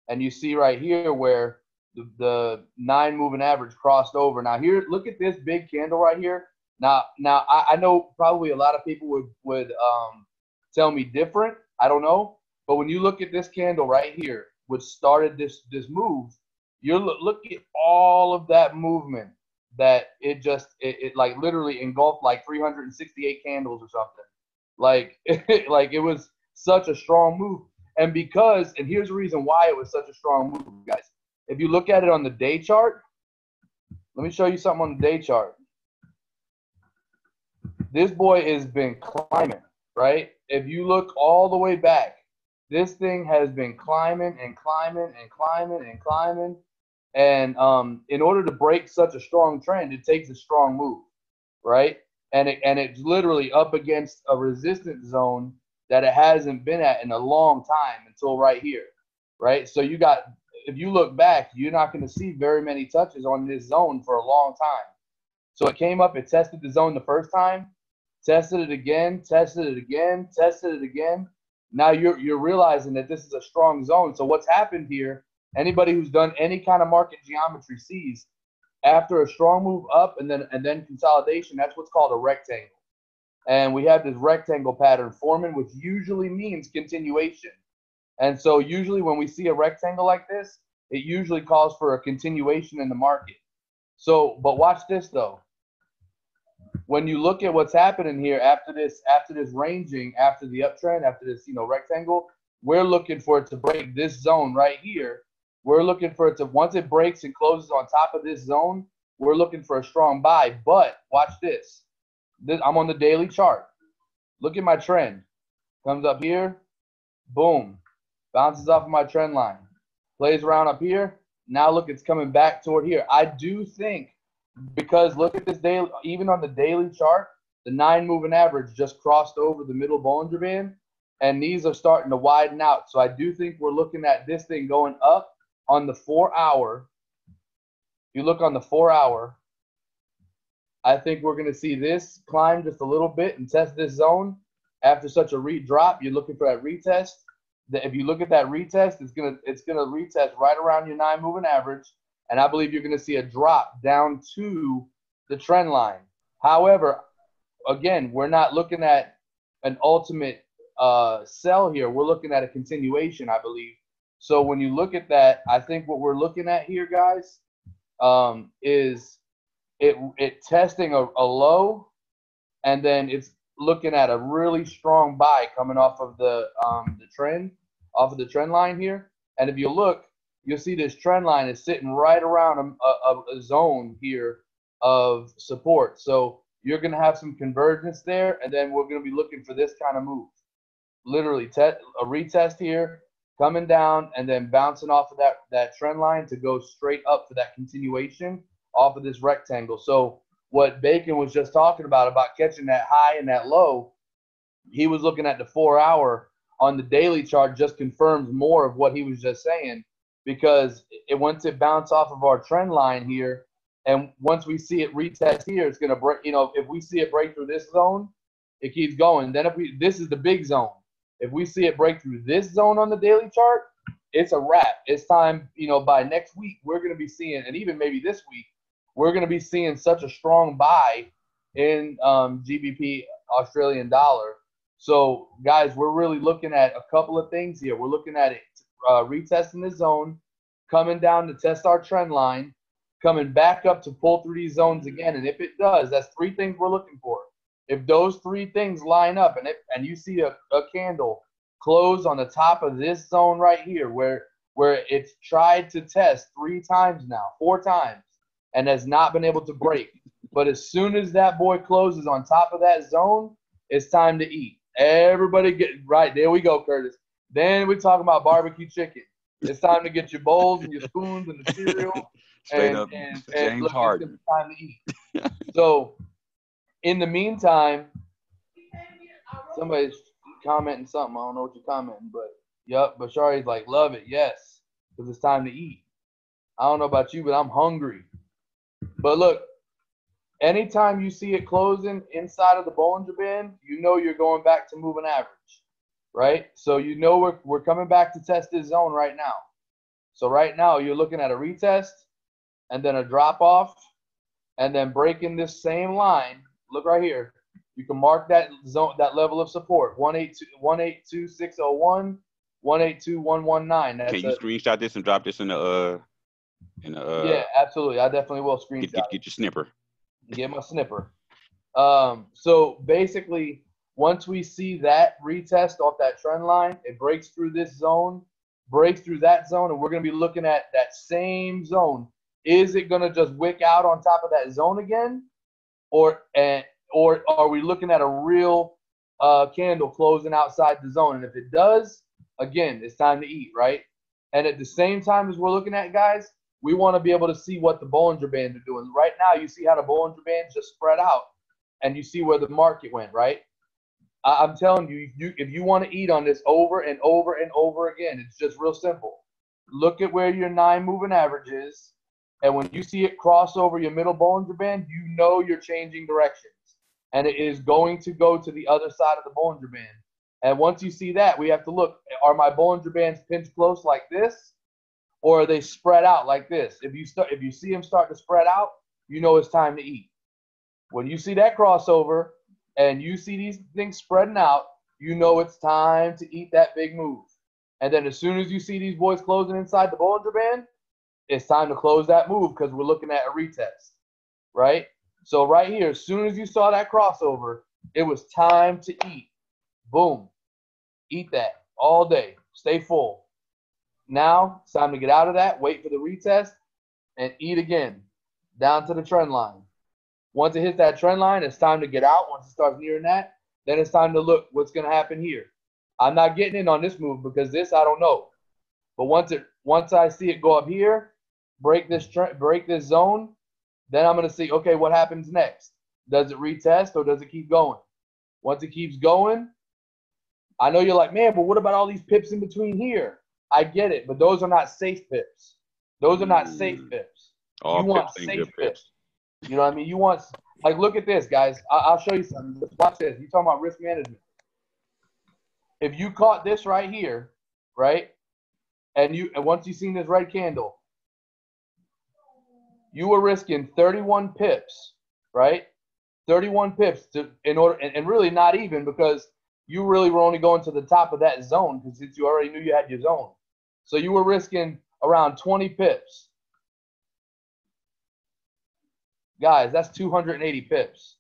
and you see right here where the, the nine moving average crossed over. Now here, look at this big candle right here. Now, now I, I know probably a lot of people would would um, tell me different. I don't know, but when you look at this candle right here, which started this this move, you're look, look at all of that movement that it just it, it like literally engulfed like 368 candles or something. Like like it was such a strong move, and because and here's the reason why it was such a strong move, guys. If you look at it on the day chart, let me show you something on the day chart. This boy has been climbing, right? If you look all the way back, this thing has been climbing and climbing and climbing and climbing. And um, in order to break such a strong trend, it takes a strong move, right? And it and it's literally up against a resistance zone that it hasn't been at in a long time until right here, right? So you got if you look back, you're not going to see very many touches on this zone for a long time. So it came up, it tested the zone the first time, tested it again, tested it again, tested it again. Now you're you're realizing that this is a strong zone. So what's happened here? Anybody who's done any kind of market geometry sees after a strong move up and then and then consolidation, that's what's called a rectangle. And we have this rectangle pattern forming, which usually means continuation. And so usually when we see a rectangle like this, it usually calls for a continuation in the market. So, but watch this though. When you look at what's happening here after this, after this ranging, after the uptrend, after this, you know, rectangle, we're looking for it to break this zone right here. We're looking for it to once it breaks and closes on top of this zone, we're looking for a strong buy. But watch this. This I'm on the daily chart. Look at my trend. Comes up here, boom, bounces off of my trend line, plays around up here. Now look, it's coming back toward here. I do think because look at this daily, even on the daily chart, the nine moving average just crossed over the middle Bollinger Band, and these are starting to widen out. So I do think we're looking at this thing going up on the four hour. If you look on the four hour, I think we're going to see this climb just a little bit and test this zone. After such a re drop, you're looking for that retest that if you look at that retest, it's gonna it's gonna retest right around your nine moving average, and I believe you're gonna see a drop down to the trend line. However, again, we're not looking at an ultimate uh, sell here. We're looking at a continuation, I believe. So when you look at that, I think what we're looking at here, guys, um, is it it testing a, a low, and then it's looking at a really strong buy coming off of the um, the trend, off of the trend line here. And if you look, you'll see this trend line is sitting right around a, a, a zone here of support. So you're going to have some convergence there, and then we're going to be looking for this kind of move. Literally, te- a retest here, coming down, and then bouncing off of that that trend line to go straight up for that continuation off of this rectangle. So what Bacon was just talking about about catching that high and that low, he was looking at the four hour on the daily chart just confirms more of what he was just saying because it once it bounce off of our trend line here and once we see it retest here it's going to break you know if we see it break through this zone it keeps going. Then if we this is the big zone. If we see it break through this zone on the daily chart it's a wrap. It's time you know by next week we're going to be seeing and even maybe this week we're going to be seeing such a strong buy in um, GBP Australian dollar. So, guys, we're really looking at a couple of things here. We're looking at it uh, retesting the zone, coming down to test our trend line, coming back up to pull through these zones again. And if it does, that's three things we're looking for. If those three things line up and, if, and you see a, a candle close on the top of this zone right here where, where it's tried to test three times now, four times, and has not been able to break. But as soon as that boy closes on top of that zone, it's time to eat. Everybody get right there. We go, Curtis. Then we talk about barbecue chicken. It's time to get your bowls and your spoons and the cereal. Straight and, up, and, and James look, it's Harden. time to eat. so, in the meantime, somebody's commenting something. I don't know what you're commenting, but yep. Bashari's like, love it, yes, because it's time to eat. I don't know about you, but I'm hungry. But look, anytime you see it closing inside of the Bollinger Band, you know you're going back to moving average, right? So you know we're, we're coming back to test this zone right now. So right now you're looking at a retest and then a drop off and then breaking this same line. Look right here. You can mark that zone, that level of support 182, 182601, 182119. That's Can you a- screenshot this and drop this in the uh the uh yeah, absolutely. I definitely will screenshot. get, get, get your snipper. get my snipper. Um, so basically, once we see that retest off that trend line, it breaks through this zone, breaks through that zone, and we're going to be looking at that same zone. Is it going to just wick out on top of that zone again, or and or are we looking at a real uh, candle closing outside the zone? And if it does, again, it's time to eat, right? And at the same time as we're looking at guys, we want to be able to see what the Bollinger Bands are doing. Right now, you see how the Bollinger Bands just spread out, and you see where the market went, right? I- I'm telling you, you if you want to eat on this over and over and over again, it's just real simple. Look at where your nine moving average is, and when you see it cross over your middle Bollinger Band, you know you're changing directions, and it is going to go to the other side of the Bollinger Band. And once you see that, we have to look: Are my Bollinger Bands pinched close like this? Or are they spread out like this? If you start, if you see them start to spread out, you know it's time to eat. When you see that crossover and you see these things spreading out, you know it's time to eat that big move. And then as soon as you see these boys closing inside the Bollinger Band, it's time to close that move because we're looking at a retest, right? So right here, as soon as you saw that crossover, it was time to eat. Boom, eat that all day. Stay full. Now it's time to get out of that, wait for the retest, and eat again down to the trend line. Once it hits that trend line, it's time to get out. Once it starts nearing that, then it's time to look what's going to happen here. I'm not getting in on this move because this I don't know. But once it once I see it go up here, break this tre- break this zone, then I'm going to see okay what happens next. Does it retest or does it keep going? Once it keeps going, I know you're like, man, but what about all these pips in between here? I get it, but those are not safe pips. Those are not safe Mm. pips. All you want safe pips. pips. You know what I mean? You want like look at this, guys. I- I'll show you something. Watch this. You talking about risk management? If you caught this right here, right, and you and once you seen this red candle, you were risking 31 pips, right? 31 pips to in order and, and really not even because you really were only going to the top of that zone because since you already knew you had your zone. So you were risking around 20 pips. Guys, that's 280 pips.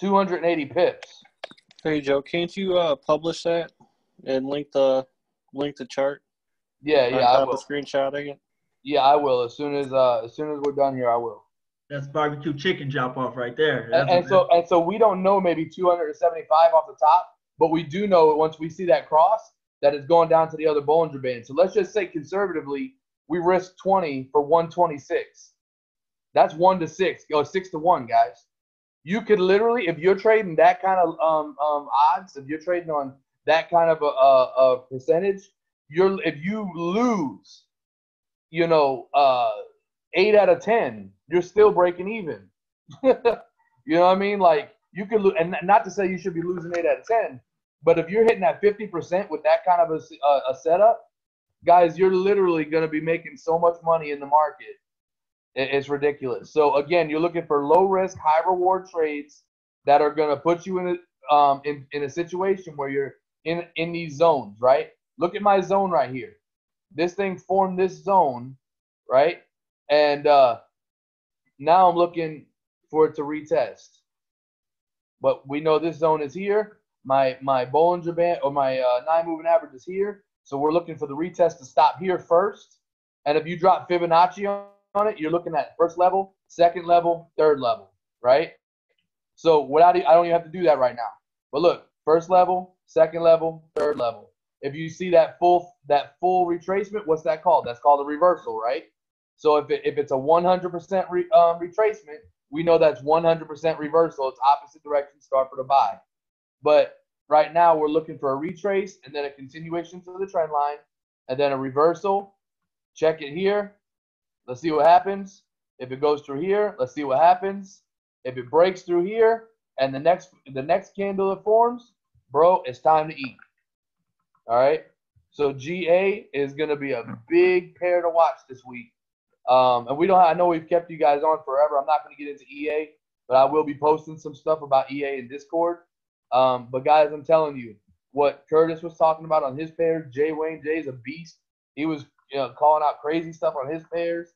280 pips. Hey Joe, can't you uh, publish that and link the link the chart? Yeah, yeah, I top will. of screenshotting it. Yeah, I will. As soon as uh as soon as we're done here, I will. That's barbecue chicken drop off right there. And, and so and so we don't know maybe 275 off the top, but we do know once we see that cross that it's going down to the other Bollinger Band. So let's just say conservatively we risk 20 for 126. That's one to six. Go six to one, guys. You could literally, if you're trading that kind of um, um, odds, if you're trading on that kind of a, a, a percentage, you're if you lose, you know, uh, eight out of ten, you're still breaking even. you know what I mean? Like you could lose, and not to say you should be losing eight out of ten, but if you're hitting that fifty percent with that kind of a setup, guys, you're literally going to be making so much money in the market. It- It's ridiculous. So again, you're looking for low risk, high reward trades that are going to put you in a um, in, in a situation where you're in in these zones, right? Look at my zone right here. This thing formed this zone, right? And uh, now I'm looking for it to retest. But we know this zone is here. My my Bollinger Band or my uh, nine moving average is here. So we're looking for the retest to stop here first. And if you drop Fibonacci on it, you're looking at first level, second level, third level, right? So without I don't even have to do that right now. But look, first level, second level, third level. If you see that full that full retracement, what's that called? That's called a reversal, right? So if it, if it's a 100% re, um, retracement, we know that's 100% reversal. It's opposite direction, start for the buy. But right now we're looking for a retrace and then a continuation to the trend line and then a reversal. Check it here. Let's see what happens. If it goes through here, let's see what happens. If it breaks through here and the next the next candle that forms, bro, it's time to eat. All right. So GA is going to be a big pair to watch this week. Um, and we don't. I know we've kept you guys on forever. I'm not going to get into EA, but I will be posting some stuff about EA in Discord. Um, but guys, I'm telling you, what Curtis was talking about on his pairs, Jay Wayne, Jay's a beast. He was you know calling out crazy stuff on his pairs.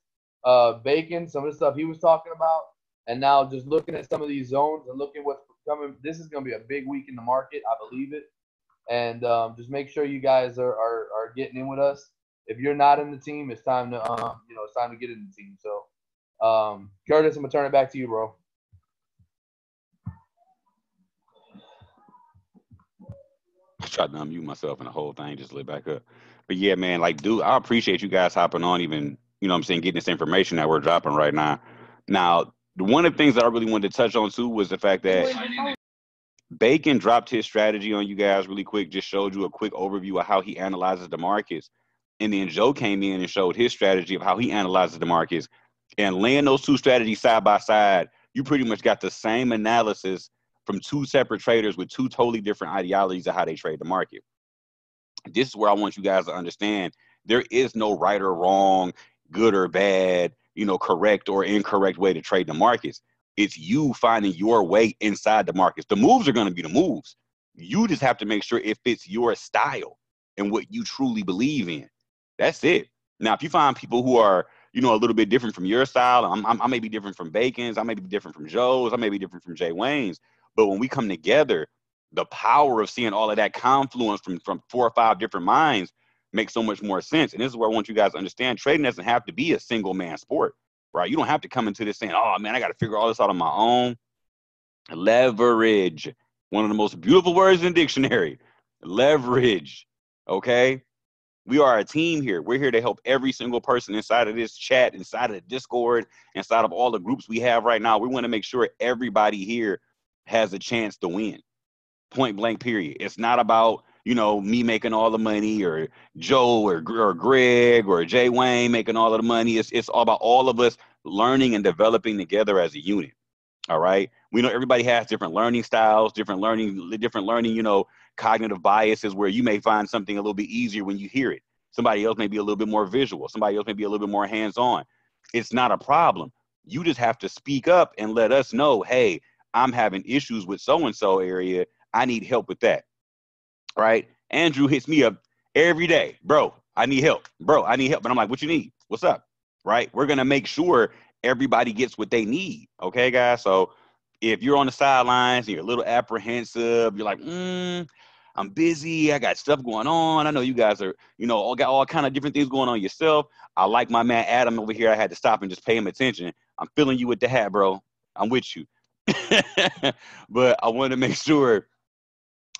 Uh, Bacon, some of the stuff he was talking about, and now just looking at some of these zones and looking what's coming. This is going to be a big week in the market. I believe it. And um, just make sure you guys are, are, are getting in with us if you're not in the team, it's time to um, you know, it's time to get in the team. So, um, Curtis, I'm gonna turn it back to you, bro. Tried to unmute myself and the whole thing just lit back up. But yeah, man, like, dude, I appreciate you guys hopping on, even you know, what I'm saying, getting this information that we're dropping right now. Now, one of the things that I really wanted to touch on too was the fact that Bacon dropped his strategy on you guys really quick. Just showed you a quick overview of how he analyzes the markets. And then Joe came in and showed his strategy of how he analyzes the markets. And laying those two strategies side by side, you pretty much got the same analysis from two separate traders with two totally different ideologies of how they trade the market. This is where I want you guys to understand there is no right or wrong, good or bad, you know, correct or incorrect way to trade the markets. It's you finding your way inside the markets. The moves are going to be the moves. You just have to make sure it fits your style and what you truly believe in. That's it. Now, if you find people who are, you know, a little bit different from your style, I'm, I'm, i may be different from Bacon's, I may be different from Joe's, I may be different from Jay Wayne's. But when we come together, the power of seeing all of that confluence from, from four or five different minds makes so much more sense. And this is where I want you guys to understand trading doesn't have to be a single man sport, right? You don't have to come into this saying, oh man, I got to figure all this out on my own. Leverage, one of the most beautiful words in the dictionary. Leverage, okay? We are a team here. We're here to help every single person inside of this chat, inside of the Discord, inside of all the groups we have right now. We want to make sure everybody here has a chance to win. Point blank, period. It's not about, you know, me making all the money or Joe or, or Greg or Jay Wayne making all of the money. It's, it's all about all of us learning and developing together as a unit. All right. We know everybody has different learning styles, different learning, different learning, you know, cognitive biases where you may find something a little bit easier when you hear it. Somebody else may be a little bit more visual. Somebody else may be a little bit more hands on. It's not a problem. You just have to speak up and let us know, hey, I'm having issues with so and so area. I need help with that. Right? Andrew hits me up every day, bro. I need help, bro. I need help. And I'm like, what you need? What's up? Right? We're gonna make sure everybody gets what they need. Okay, guys. So if you're on the sidelines and you're a little apprehensive, you're like, mm, I'm busy. I got stuff going on. I know you guys are, you know, all got all kind of different things going on yourself. I like my man Adam over here. I had to stop and just pay him attention. I'm feeling you with the hat, bro. I'm with you. but I want to make sure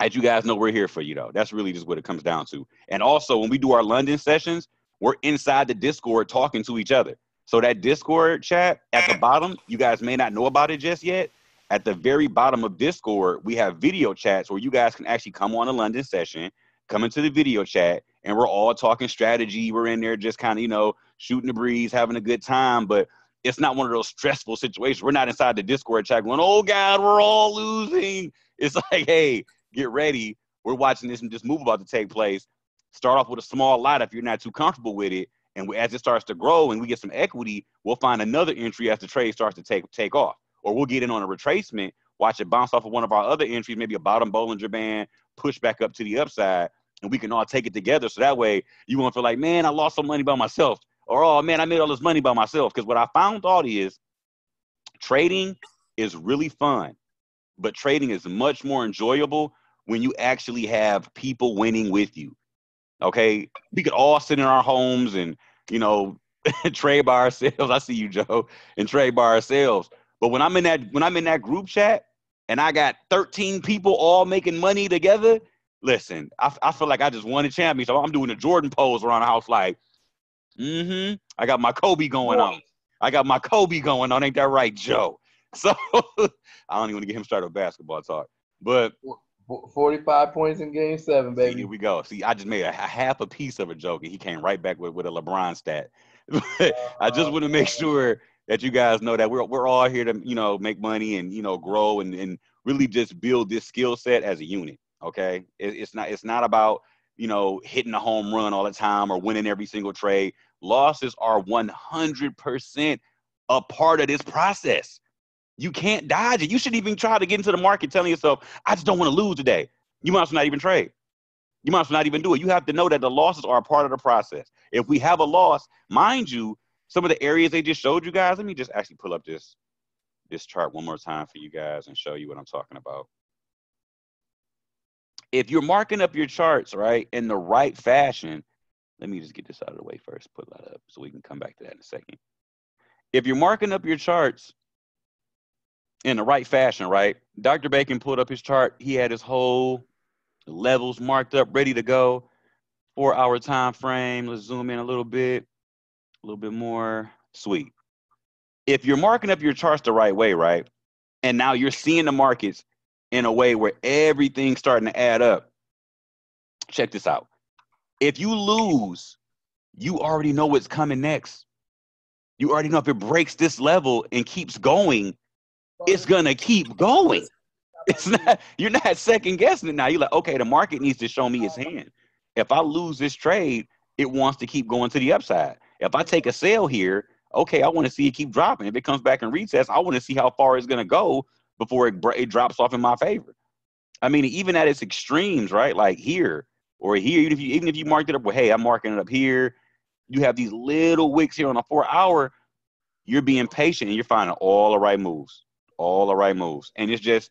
that you guys know we're here for you, though. That's really just what it comes down to. And also, when we do our London sessions, we're inside the Discord talking to each other. So that Discord chat at the bottom, you guys may not know about it just yet. At the very bottom of Discord, we have video chats where you guys can actually come on a London session, come into the video chat, and we're all talking strategy. We're in there just kind of, you know, shooting the breeze, having a good time. But it's not one of those stressful situations. We're not inside the Discord chat going, oh God, we're all losing. It's like, hey, get ready. We're watching this and this move about to take place. Start off with a small lot if you're not too comfortable with it. And as it starts to grow and we get some equity, we'll find another entry as the trade starts to take take off. Or we'll get in on a retracement, watch it bounce off of one of our other entries, maybe a bottom Bollinger Band, push back up to the upside, and we can all take it together. So that way you won't feel like, man, I lost some money by myself. Or oh man, I made all this money by myself. Because what I found out is trading is really fun, but trading is much more enjoyable when you actually have people winning with you. Okay, we could all sit in our homes and you know trade by ourselves. I see you, Joe, and trade by ourselves. But when I'm in that when I'm in that group chat and I got 13 people all making money together, listen, I, I feel like I just won a championship. I'm doing a Jordan pose around the house, like, mm-hmm. I got my Kobe going on. I got my Kobe going on. Ain't that right, Joe? So I don't even want to get him started with basketball talk. But 45 points in game seven, see, baby. here we go. See, I just made a, a half a piece of a joke, and he came right back with, with a LeBron stat. I just want to make sure that you guys know that we're we're all here to you know make money and you know grow and, and really just build this skill set as a unit. Okay, it, it's not it's not about you know hitting a home run all the time or winning every single trade. Losses are 100% a part of this process. You can't dodge it. You shouldn't even try to get into the market telling yourself, I just don't want to lose today. You might as well not even trade. You might as well not even do it. You have to know that the losses are a part of the process. If we have a loss, mind you, some of the areas they just showed you guys, let me just actually pull up this this chart one more time for you guys and show you what I'm talking about. If you're marking up your charts, right, in the right fashion, let me just get this out of the way first, put that up so we can come back to that in a second. If you're marking up your charts in the right fashion, right? Dr. Bacon pulled up his chart. He had his whole levels marked up, ready to go. Four hour time frame. Let's zoom in a little bit, a little bit more. Sweet. If you're marking up your charts the right way, right? And now you're seeing the markets in a way where everything's starting to add up. Check this out. If you lose, you already know what's coming next. You already know if it breaks this level and keeps going, it's gonna keep going. It's not you're not second guessing it now. You're like, okay, the market needs to show me its hand. If I lose this trade, it wants to keep going to the upside. If I take a sale here, okay, I want to see it keep dropping. If it comes back and resets, I want to see how far it's gonna go before it, it drops off in my favor. I mean, even at its extremes, right? Like here or here, even if you even if you marked it up, well, hey, I'm marking it up here. You have these little wicks here on a four hour. You're being patient and you're finding all the right moves, all the right moves, and it's just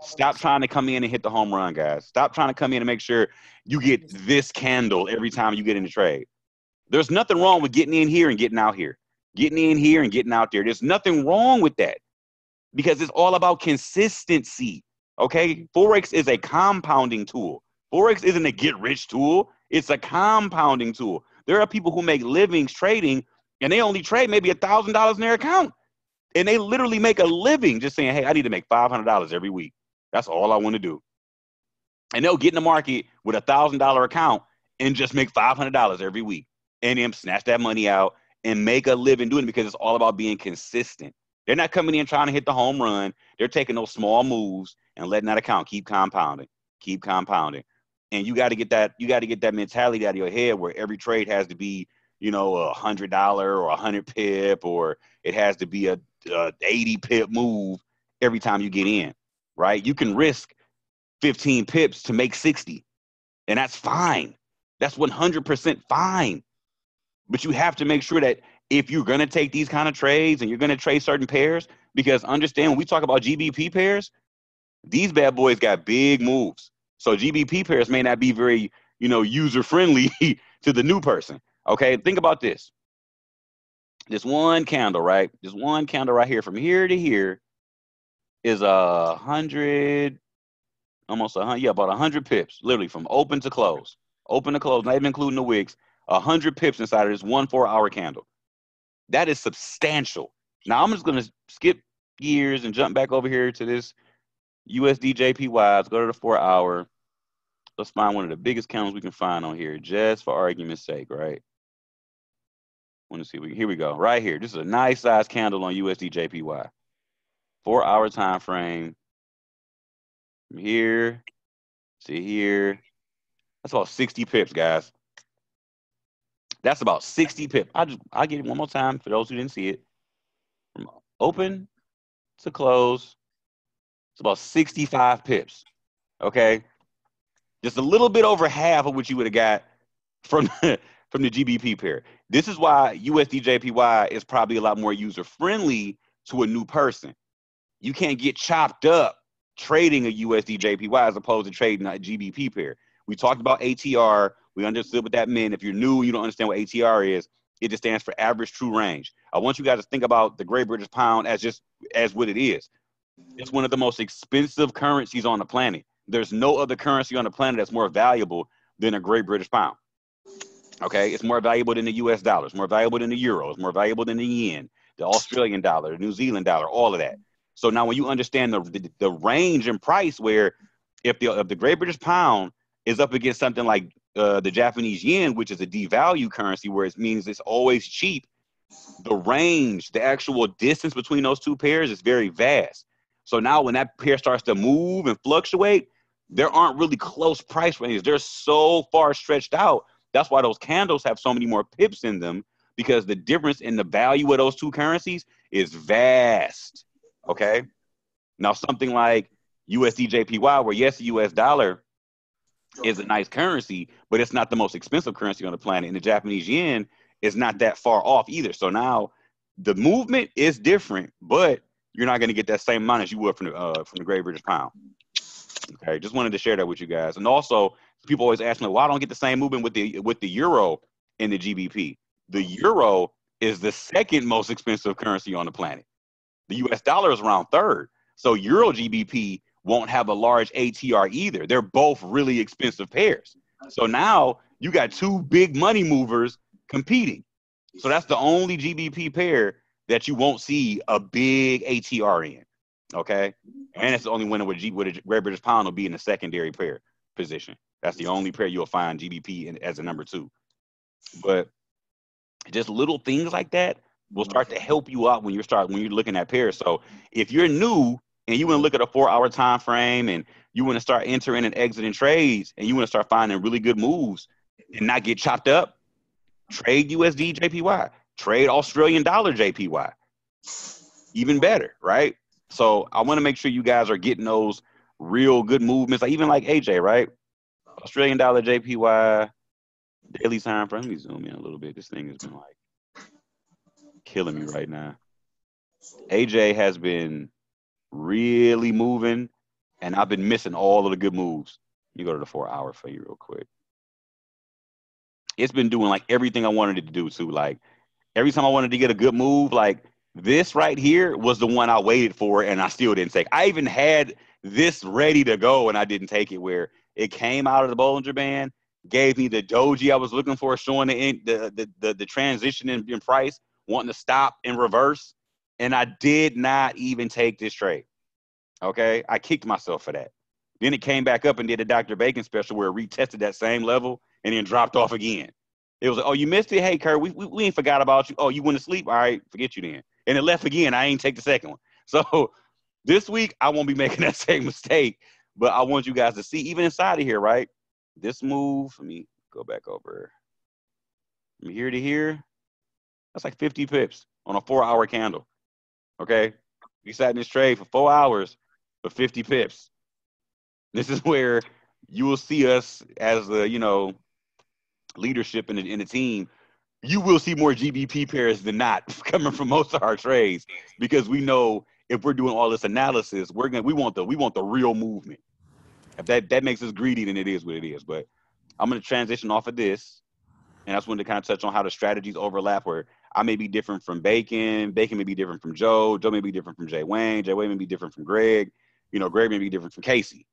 stop trying to come in and hit the home run, guys. Stop trying to come in and make sure you get this candle every time you get in the trade. There's nothing wrong with getting in here and getting out here, getting in here and getting out there. There's nothing wrong with that because it's all about consistency. Okay, forex is a compounding tool. Forex isn't a get rich tool. It's a compounding tool. There are people who make livings trading, and they only trade maybe a thousand dollars in their account, and they literally make a living just saying, "Hey, I need to make five hundred dollars every week. That's all I want to do." And they'll get in the market with a thousand dollar account and just make five hundred dollars every week, and then snatch that money out and make a living doing it because it's all about being consistent. They're not coming in trying to hit the home run. They're taking those small moves and letting that account keep compounding, keep compounding. And you got to get that you got to get that mentality out of your head where every trade has to be, you know, a hundred dollar or a hundred pip, or it has to be a, a eighty pip move every time you get in, right? You can risk fifteen pips to make sixty, and that's fine. That's one hundred percent fine. But you have to make sure that if you're going to take these kind of trades and you're going to trade certain pairs, because understand when we talk about GBP pairs, these bad boys got big moves. So GBP pairs may not be very, you know, user friendly to the new person. Okay, think about this. This one candle, right? This one candle right here, from here to here, is a hundred, almost a hundred, yeah, about a hundred pips, literally from open to close, open to close, not even including the wicks. A hundred pips inside of this one four-hour candle. That is substantial. Now I'm just gonna skip gears and jump back over here to this USD JPY. Go to the four hour. Let's find one of the biggest candles we can find on here, just for argument's sake, right? Want to see? We, here we go. Right here. This is a nice size candle on USD JPY. Four hour time frame. From here to here. That's about 60 pips, guys. That's about 60 pips. I just I get it one more time for those who didn't see it. From open to close. It's about 65 pips. Okay. Just a little bit over half of what you would have got from the, from the GBP pair. This is why USD JPY is probably a lot more user friendly to a new person. You can't get chopped up trading a USD JPY as opposed to trading a GBP pair. We talked about ATR. We understood what that meant. If you're new, you don't understand what ATR is. It just stands for average true range. I want you guys to think about the Great British Pound as just as what it is. It's one of the most expensive currencies on the planet. There's no other currency on the planet that's more valuable than a Great British Pound. Okay, it's more valuable than the U.S. dollar. It's more valuable than the euro. It's more valuable than the yen, the Australian dollar, the New Zealand dollar, all of that. So now, when you understand the the, the range and price, where if the if the Great British Pound is up against something like uh, the Japanese yen, which is a devalue currency, where it means it's always cheap, the range, the actual distance between those two pairs is very vast. So now, when that pair starts to move and fluctuate, there aren't really close price ranges. They're so far stretched out. That's why those candles have so many more pips in them because the difference in the value of those two currencies is vast. Okay. Now, something like USD JPY, where yes, the US dollar is a nice currency, but it's not the most expensive currency on the planet. And the Japanese yen is not that far off either. So now the movement is different, but you're not going to get that same amount as you would from the uh, from the Great British Pound. Okay, just wanted to share that with you guys. And also, people always ask me, why well, don't get the same movement with the with the euro in the GBP? The euro is the second most expensive currency on the planet. The US dollar is around third. So euro GBP won't have a large ATR either. They're both really expensive pairs. So now you got two big money movers competing. So that's the only GBP pair that you won't see a big ATR in. Okay. And it's the only winner with G with a Great British Pound will be in the secondary pair position. That's the only pair you'll find GBP in, as a number two. But just little things like that will start to help you out when you start when you're looking at pairs. So if you're new and you want to look at a four hour time frame and you want to start entering and exiting trades and you want to start finding really good moves and not get chopped up, trade USD JPY, trade Australian dollar JPY. Even better, right? So I want to make sure you guys are getting those real good movements, like even like AJ, right? Australian dollar JPY, daily time frame. Let me zoom in a little bit. This thing has been like killing me right now. AJ has been really moving, and I've been missing all of the good moves. You go to the four hour for you real quick. It's been doing like everything I wanted it to do too. Like every time I wanted to get a good move, like this right here was the one I waited for and I still didn't take. I even had this ready to go and I didn't take it where it came out of the Bollinger Band, gave me the doji I was looking for, showing the the the, the, the transition in, in price, wanting to stop in reverse and I did not even take this trade. Okay, I kicked myself for that. Then it came back up and did a Dr. Bacon special where it retested that same level and then dropped off again. It was oh, you missed it. Hey, Kurt, we, we, we ain't forgot about you. Oh, you went to sleep. All right, forget you then. And it left again. I ain't take the second one. So this week I won't be making that same mistake. But I want you guys to see, even inside of here, right? This move. Let me go back over. From here to here, that's like 50 pips on a four-hour candle. Okay. We sat in this trade for four hours for 50 pips. This is where you will see us as the, you know, leadership in the, in the team. You will see more GBP pairs than not coming from most of our trades because we know if we're doing all this analysis, we're gonna we want the we want the real movement. If that that makes us greedy, then it is what it is. But I'm gonna transition off of this, and I just wanted to kind of touch on how the strategies overlap. Where I may be different from Bacon. Bacon may be different from Joe. Joe may be different from Jay Wayne. Jay Wayne may be different from Greg. You know, Greg may be different from Casey.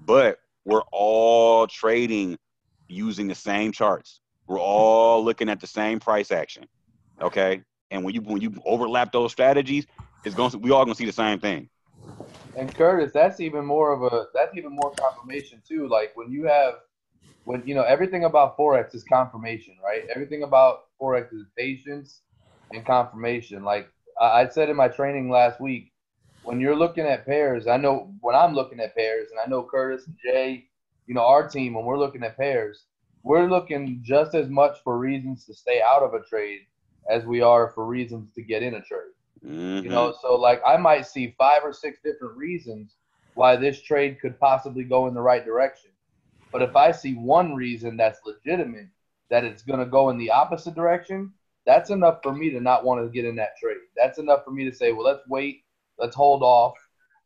But we're all trading using the same charts. We're all looking at the same price action. Okay. And when you when you overlap those strategies, it's going to, we all gonna see the same thing. And Curtis, that's even more of a that's even more confirmation too. Like when you have when you know everything about forex is confirmation, right? Everything about forex is patience and confirmation. Like I said in my training last week, when you're looking at pairs, I know when I'm looking at pairs, and I know Curtis and Jay, you know, our team, when we're looking at pairs, we're looking just as much for reasons to stay out of a trade as we are for reasons to get in a trade. Mm-hmm. You know, so like I might see five or six different reasons why this trade could possibly go in the right direction. But if I see one reason that's legitimate that it's going to go in the opposite direction, that's enough for me to not want to get in that trade. That's enough for me to say, well, let's wait, let's hold off.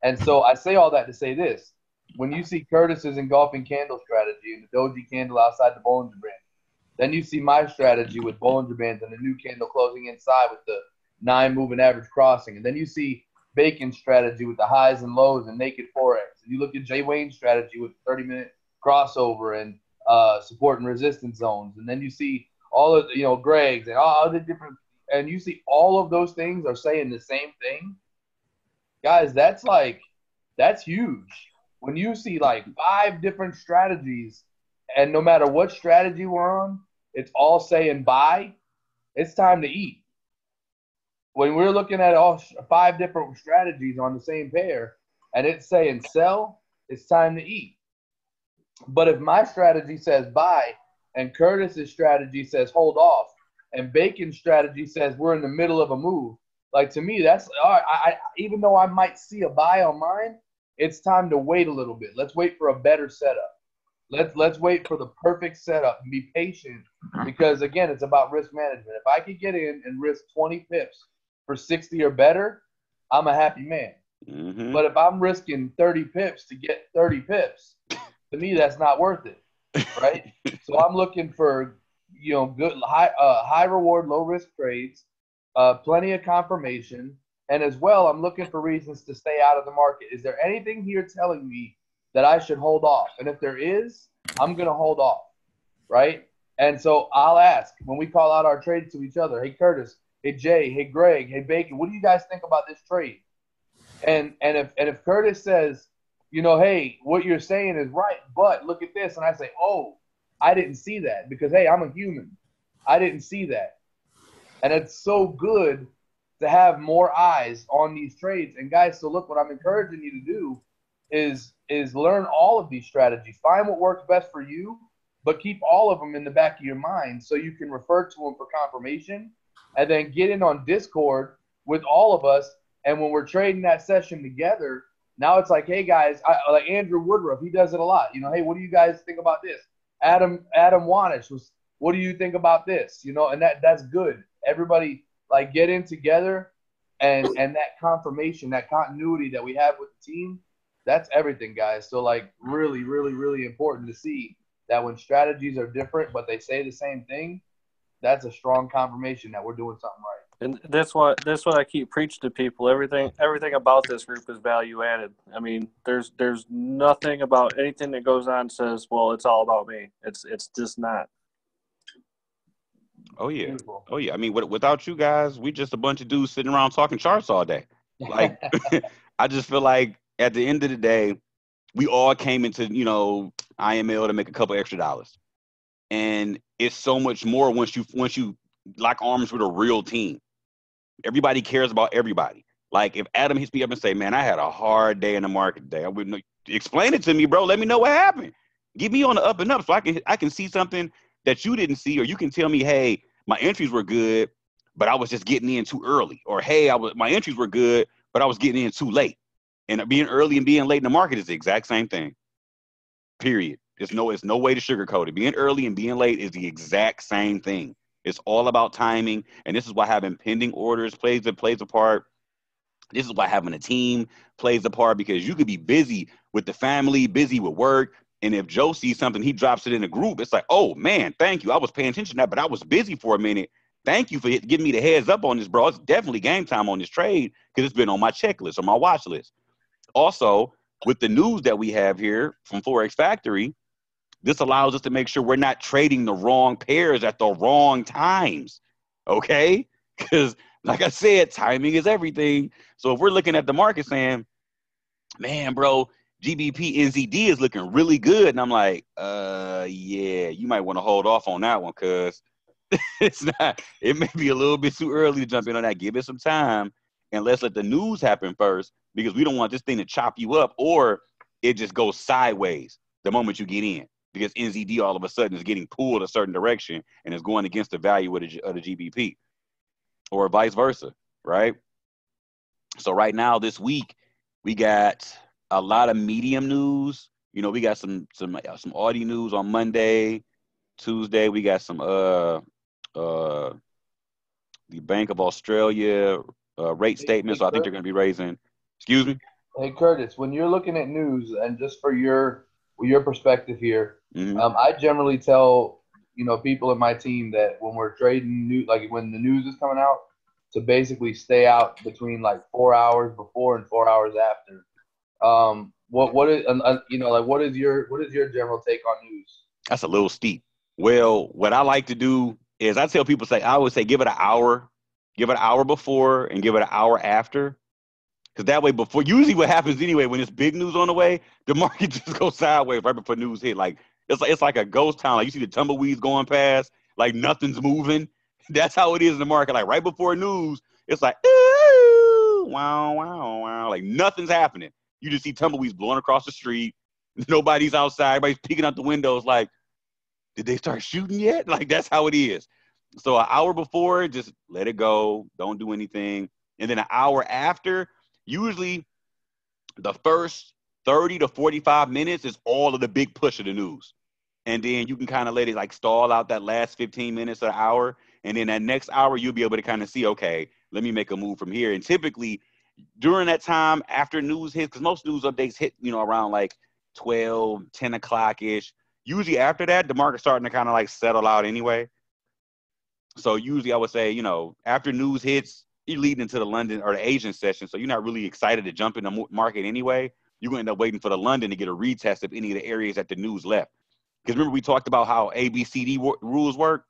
And so I say all that to say this. When you see Curtis's engulfing candle strategy and the doji candle outside the Bollinger Band, then you see my strategy with Bollinger Bands and the new candle closing inside with the nine moving average crossing. And then you see Bacon's strategy with the highs and lows and naked forex, and you look at Jay Wayne's strategy with 30 minute crossover and uh, support and resistance zones, and then you see all of the, you know Greg's and all the different, and you see all of those things are saying the same thing. Guys, that's like that's huge. When you see like five different strategies, and no matter what strategy we're on, it's all saying buy. It's time to eat when we're looking at all five different strategies on the same pair and it's saying sell, it's time to eat. But if my strategy says buy and Curtis's strategy says hold off and Bacon's strategy says we're in the middle of a move, like to me, that's all right. I, I, even though I might see a buy on mine, it's time to wait a little bit. Let's wait for a better setup. Let's let's wait for the perfect setup and be patient because again, it's about risk management. If I could get in and risk 20 pips for 60 or better, I'm a happy man. Mm-hmm. But if I'm risking 30 pips to get 30 pips, to me that's not worth it, right? so I'm looking for you know good high uh, high reward, low risk trades, uh, plenty of confirmation, and as well I'm looking for reasons to stay out of the market. Is there anything here telling me that I should hold off? And if there is, I'm gonna hold off, right? And so I'll ask when we call out our trades to each other. Hey Curtis, hey Jay, hey Greg, hey Bacon, what do you guys think about this trade? And and if and if Curtis says, you know, hey, what you're saying is right, but look at this, and I say, oh, I didn't see that because hey, I'm a human, I didn't see that, and it's so good to have more eyes on these trades. And guys, so look, what I'm encouraging you to do is is learn all of these strategies, find what works best for you, but keep all of them in the back of your mind so you can refer to them for confirmation and then get in on Discord with all of us. And when we're trading that session together, now it's like, hey guys, I, like Andrew Woodruff, he does it a lot. You know, hey, what do you guys think about this? Adam Adam Wanish was, what do you think about this? You know, and that that's good. Everybody like get in together, and and that confirmation, that continuity that we have with the team, that's everything, guys. So like, really, really, really important to see that when strategies are different but they say the same thing, that's a strong confirmation that we're doing something right. And that's what that's what I keep preaching to people. Everything everything about this group is value added. I mean, there's there's nothing about anything that goes on says, well, it's all about me. It's it's just not. Oh yeah. Oh yeah. I mean, without you guys, we just a bunch of dudes sitting around talking charts all day. Like, I just feel like at the end of the day, we all came into you know IML to make a couple extra dollars, and it's so much more once you once you lock arms with a real team. Everybody cares about everybody. Like if Adam hits me up and say, "Man, I had a hard day in the market today," I wouldn't explain it to me, bro. Let me know what happened. Give me on the up and up so I can I can see something that you didn't see, or you can tell me, "Hey, my entries were good, but I was just getting in too early," or "Hey, I was my entries were good, but I was getting in too late." And being early and being late in the market is the exact same thing. Period. There's no, it's no way to sugarcoat it. Being early and being late is the exact same thing. It's all about timing, and this is why having pending orders plays it plays a part. This is why having a team plays a part because you could be busy with the family, busy with work, and if Joe sees something, he drops it in a group. It's like, oh man, thank you. I was paying attention to that, but I was busy for a minute. Thank you for giving me the heads up on this, bro. It's definitely game time on this trade because it's been on my checklist or my watch list. Also, with the news that we have here from Forex Factory, this allows us to make sure we're not trading the wrong pairs at the wrong times. Okay? Because, like I said, timing is everything. So if we're looking at the market saying, man, bro, GBP NZD is looking really good. And I'm like, uh, yeah, you might want to hold off on that one because it's not, it may be a little bit too early to jump in on that. Give it some time and let's let the news happen first because we don't want this thing to chop you up or it just goes sideways the moment you get in because NZD all of a sudden is getting pulled a certain direction and is going against the value of the, of the GBP or vice versa, right? So right now this week we got a lot of medium news. You know, we got some some uh, some Audi news on Monday, Tuesday we got some uh uh the Bank of Australia uh, rate statement. So I think they're going to be raising. Excuse me. Hey Curtis, when you're looking at news, and just for your your perspective here, Mhm. um, I generally tell you know people in my team that when we're trading new, like when the news is coming out, to basically stay out between like four hours before and four hours after. Um, what what is uh, uh, you know like what is your what is your general take on news? That's a little steep. Well, what I like to do is I tell people say I would say give it an hour, give it an hour before and give it an hour after. Because that way, before usually what happens anyway when it's big news on the way, the market just goes sideways right before news hit. Like it's like it's like a ghost town. Like you see the tumbleweeds going past, like nothing's moving. That's how it is in the market. Like right before news, it's like wow, wow, wow. Like nothing's happening. You just see tumbleweeds blowing across the street. Nobody's outside. Everybody's peeking out the windows. Like, did they start shooting yet? Like that's how it is. So an hour before, just let it go. Don't do anything. And then an hour after, usually the first 30 to 45 minutes is all of the big push of the news. And then you can kind of let it like stall out that last 15 minutes or hour. And then that next hour, you'll be able to kind of see, okay, let me make a move from here. And typically during that time after news hits, because most news updates hit, you know, around like 12, 10 o'clock ish. Usually after that, the market's starting to kind of like settle out anyway. So usually I would say, you know, after news hits, you're leading into the London or the Asian session. So you're not really excited to jump in the market anyway. You're going to end up waiting for the London to get a retest of any of the areas that the news left. Because remember, we talked about how ABCD rules work.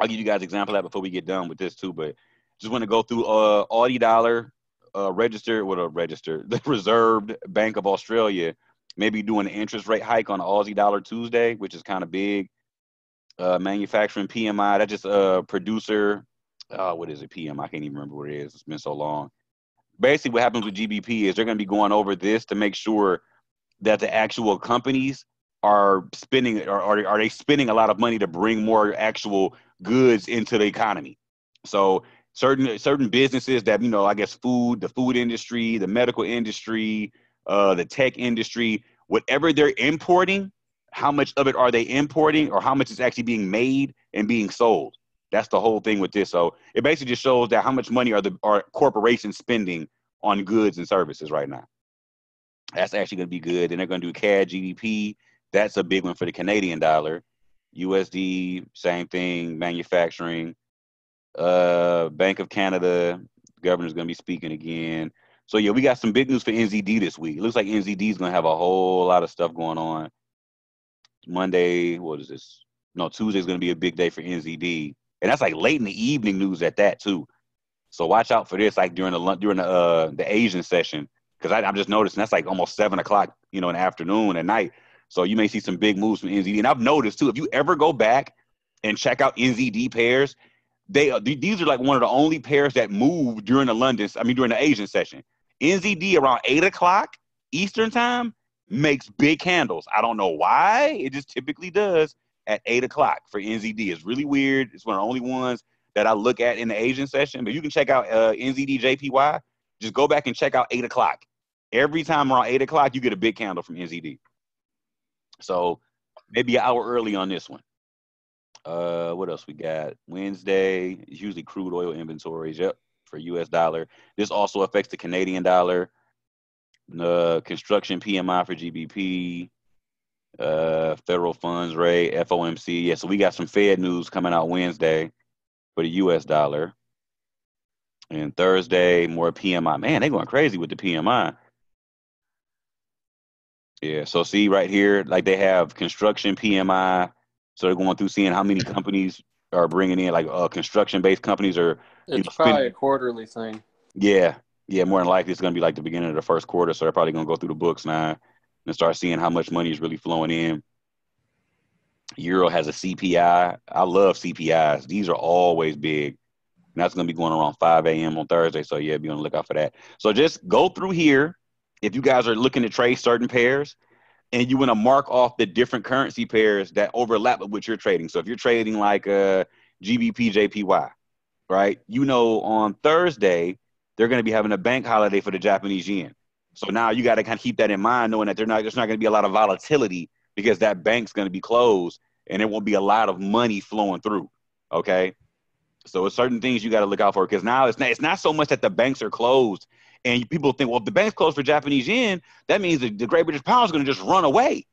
I'll give you guys an example of that before we get done with this too. But just want to go through uh, Aussie dollar uh, registered with a registered the Reserved Bank of Australia maybe doing an interest rate hike on Aussie dollar Tuesday, which is kind of big. Uh, manufacturing PMI, that just a uh, producer. Uh, what is it? PM? I can't even remember what it is. It's been so long. Basically, what happens with GBP is they're going to be going over this to make sure that the actual companies are spending or are, are they spending a lot of money to bring more actual goods into the economy. So certain certain businesses that you know, I guess food, the food industry, the medical industry, uh, the tech industry, whatever they're importing, how much of it are they importing or how much is actually being made and being sold? That's the whole thing with this. So it basically just shows that how much money are the are corporations spending on goods and services right now. That's actually going to be good. And they're going to do CAD GDP. That's a big one for the Canadian dollar. USD, same thing. Manufacturing. Uh, Bank of Canada, governor's going to be speaking again. So yeah, we got some big news for NZD this week. It looks like NZD is going to have a whole lot of stuff going on. Monday, what is this? No, Tuesday is going to be a big day for NZD, and that's like late in the evening news at that too. So watch out for this, like during the during the uh, the Asian session, because I'm just noticing that's like almost seven o'clock, you know, in the afternoon at night. So you may see some big moves from NZD, and I've noticed too. If you ever go back and check out NZD pairs, they uh, these are like one of the only pairs that move during the London, I mean during the Asian session. NZD around eight o'clock Eastern time makes big candles. I don't know why. It just typically does at eight o'clock for NZD. It's really weird. It's one of the only ones that I look at in the Asian session. But you can check out uh, NZD JPY. Just go back and check out eight o'clock. Every time around eight o'clock, you get a big candle from NZD. So maybe an hour early on this one. Uh, what else we got? Wednesday is usually crude oil inventories. Yep, for U.S. dollar. This also affects the Canadian dollar. The construction PMI for GBP, uh, federal funds rate, FOMC. Yeah, so we got some Fed news coming out Wednesday for the U.S. dollar. And Thursday, more PMI. Man, they going crazy with the PMI. Yeah, so see right here, like they have construction PMI. So they're going through seeing how many companies are bringing in, like uh, construction-based companies are. It's know, probably a quarterly thing. Yeah, yeah, more than likely it's going to be like the beginning of the first quarter. So they're probably going to go through the books now and start seeing how much money is really flowing in. Euro has a CPI. I love CPIs. These are always big. And that's going to be going around 5 a.m. on Thursday. So, yeah, be on the lookout for that. So, just go through here. If you guys are looking to trade certain pairs and you want to mark off the different currency pairs that overlap with what you're trading. So, if you're trading like uh, a GBP, JPY, right? You know, on Thursday, they're going to be having a bank holiday for the Japanese yen. So now you got to kind of keep that in mind, knowing that they're not, there's not going to be a lot of volatility because that bank's going to be closed and there won't be a lot of money flowing through. Okay. So it's certain things you got to look out for because now it's not, it's not so much that the banks are closed and people think, well, if the bank's closed for Japanese yen, that means the, the Great British pound is going to just run away.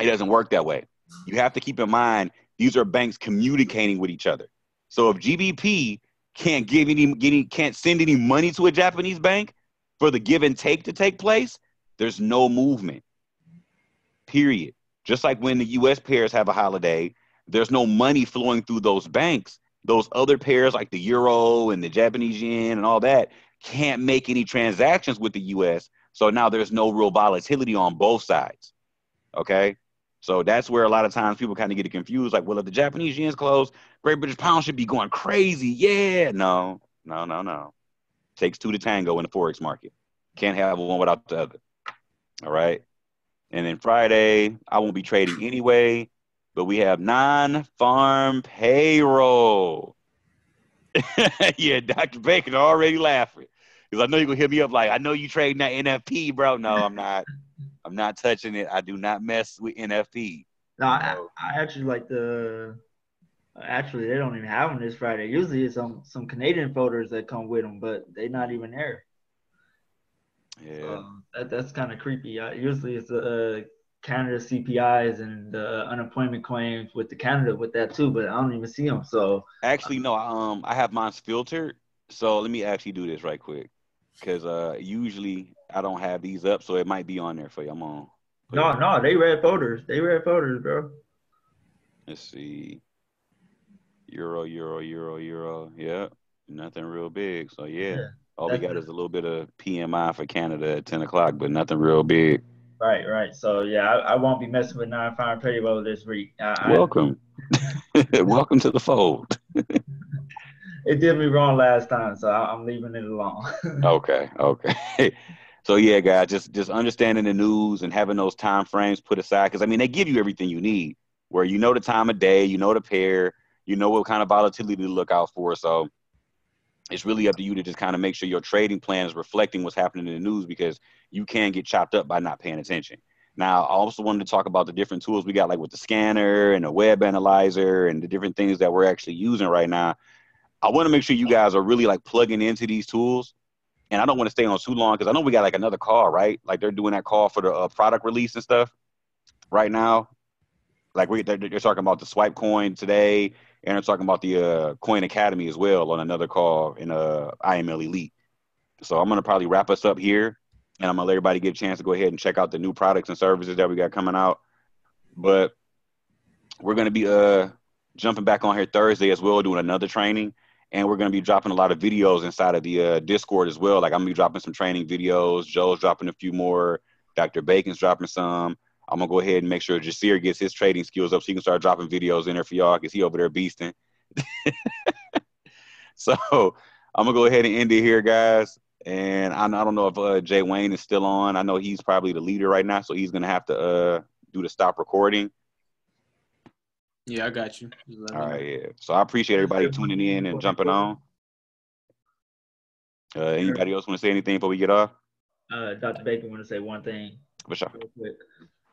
It doesn't work that way. You have to keep in mind these are banks communicating with each other. So if GBP can't give any, any can't send any money to a Japanese bank for the give and take to take place, there's no movement. Period. Just like when the US pairs have a holiday, there's no money flowing through those banks. Those other pairs like the euro and the Japanese yen and all that can't make any transactions with the US. So now there's no real volatility on both sides. Okay? So that's where a lot of times people kind of get confused. Like, well, if the Japanese yen's closed, Great British pound should be going crazy. Yeah, no, no, no, no. Takes two to tango in the forex market. Can't have one without the other. All right. And then Friday, I won't be trading anyway, but we have non-farm payroll. yeah, Dr. Bacon already laughing because I know you're gonna hit me up like, I know you trading that NFP, bro. No, I'm not. I'm not touching it. I do not mess with NFP. No, I, I actually like the. Actually, they don't even have them this Friday. Usually, it's some some Canadian folders that come with them, but they're not even there. Yeah, Um, that, that's kind of creepy. Uh, usually, it's uh, Canada CPIs and uh, unemployment claims with the Canada with that too, but I don't even see them. So actually, no. Um, I have mine filtered. So let me actually do this right quick, because uh, usually I don't have these up, so it might be on there for you. I'm on. no, no, they red folders. They red folders, bro. Let's see. Euro, euro, euro, euro. Yeah, nothing real big. So yeah, Yeah, all we got it. is a little bit of PMI for Canada at 10 o'clock, but nothing real big. Right, right. So yeah, I, I won't be messing with non-farm payroll this week. I, I, Welcome. Welcome to the fold. it did me wrong last time, so I, I'm leaving it alone. Okay, okay. so yeah, guys, just just understanding the news and having those time frames put aside because I mean they give you everything you need, where you know the time of day, you know the pair, you know what kind of volatility to look out for. So it's really up to you to just kind of make sure your trading plan is reflecting what's happening in the news because you can get chopped up by not paying attention. Now, I also wanted to talk about the different tools we got, like with the scanner and the web analyzer and the different things that we're actually using right now. I want to make sure you guys are really like plugging into these tools. And I don't want to stay on too long because I know we got like another call, right? Like they're doing that call for the uh, product release and stuff right now. Like we, they're, they're talking about the swipe coin today, and they're talking about the uh, Coin Academy as well on another call in uh, IML Elite. So I'm gonna probably wrap us up here, and I'm gonna let everybody get a chance to go ahead and check out the new products and services that we got coming out. But we're gonna be uh jumping back on here Thursday as well, doing another training, and we're gonna be dropping a lot of videos inside of the uh, Discord as well. Like I'm gonna be dropping some training videos. Joe's dropping a few more. Dr. Bacon's dropping some. I'm gonna go ahead and make sure Jasir gets his trading skills up so he can start dropping videos in there for y'all because he over there beasting. so I'm gonna go ahead and end it here, guys. And I, I don't know if uh, Jay Wayne is still on. I know he's probably the leader right now, so he's gonna have to uh, do the stop recording. Yeah, I got you. Just let me All know. right, yeah. So I appreciate everybody tuning in and jumping on. Uh, anybody else want to say anything before we get off? uh, Dr. Bacon want to say one thing For sure. real quick.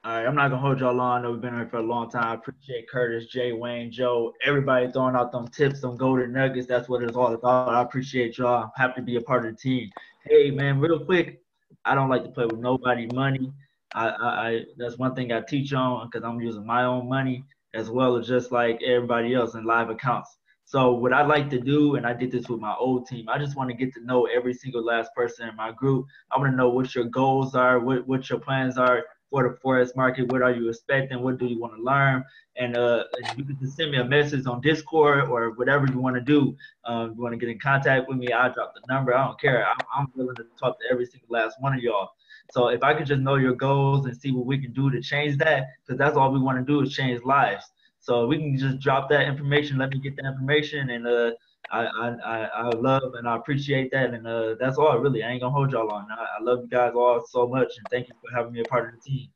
All right, I'm not gonna hold y'all long. I know we've been here for a long time. I appreciate Curtis, Jay, Wayne, Joe, everybody throwing out them tips, them golden nuggets. That's what it's all about. I appreciate y'all. I'm happy to be a part of the team. Hey man, real quick, I don't like to play with nobody money. I, I, I that's one thing I teach on because I'm using my own money as well as just like everybody else in live accounts. So what I like to do, and I did this with my old team, I just want to get to know every single last person in my group. I want to know what your goals are, what, what your plans are for the forex market. What are you expecting? What do you want to learn? And uh, you can send me a message on Discord or whatever you want to do. Um, you want to get in contact with me? I'll drop the number. I don't care. I'm, I'm willing to talk to every single last one of y'all. So if I could just know your goals and see what we can do to change that, because that's all we want to do is change lives. So we can just drop that information. Let me get the information, and uh, I, I I love and I appreciate that, and uh, that's all really. I ain't gonna hold y'all on. I, I love you guys all so much, and thank you for having me a part of the team.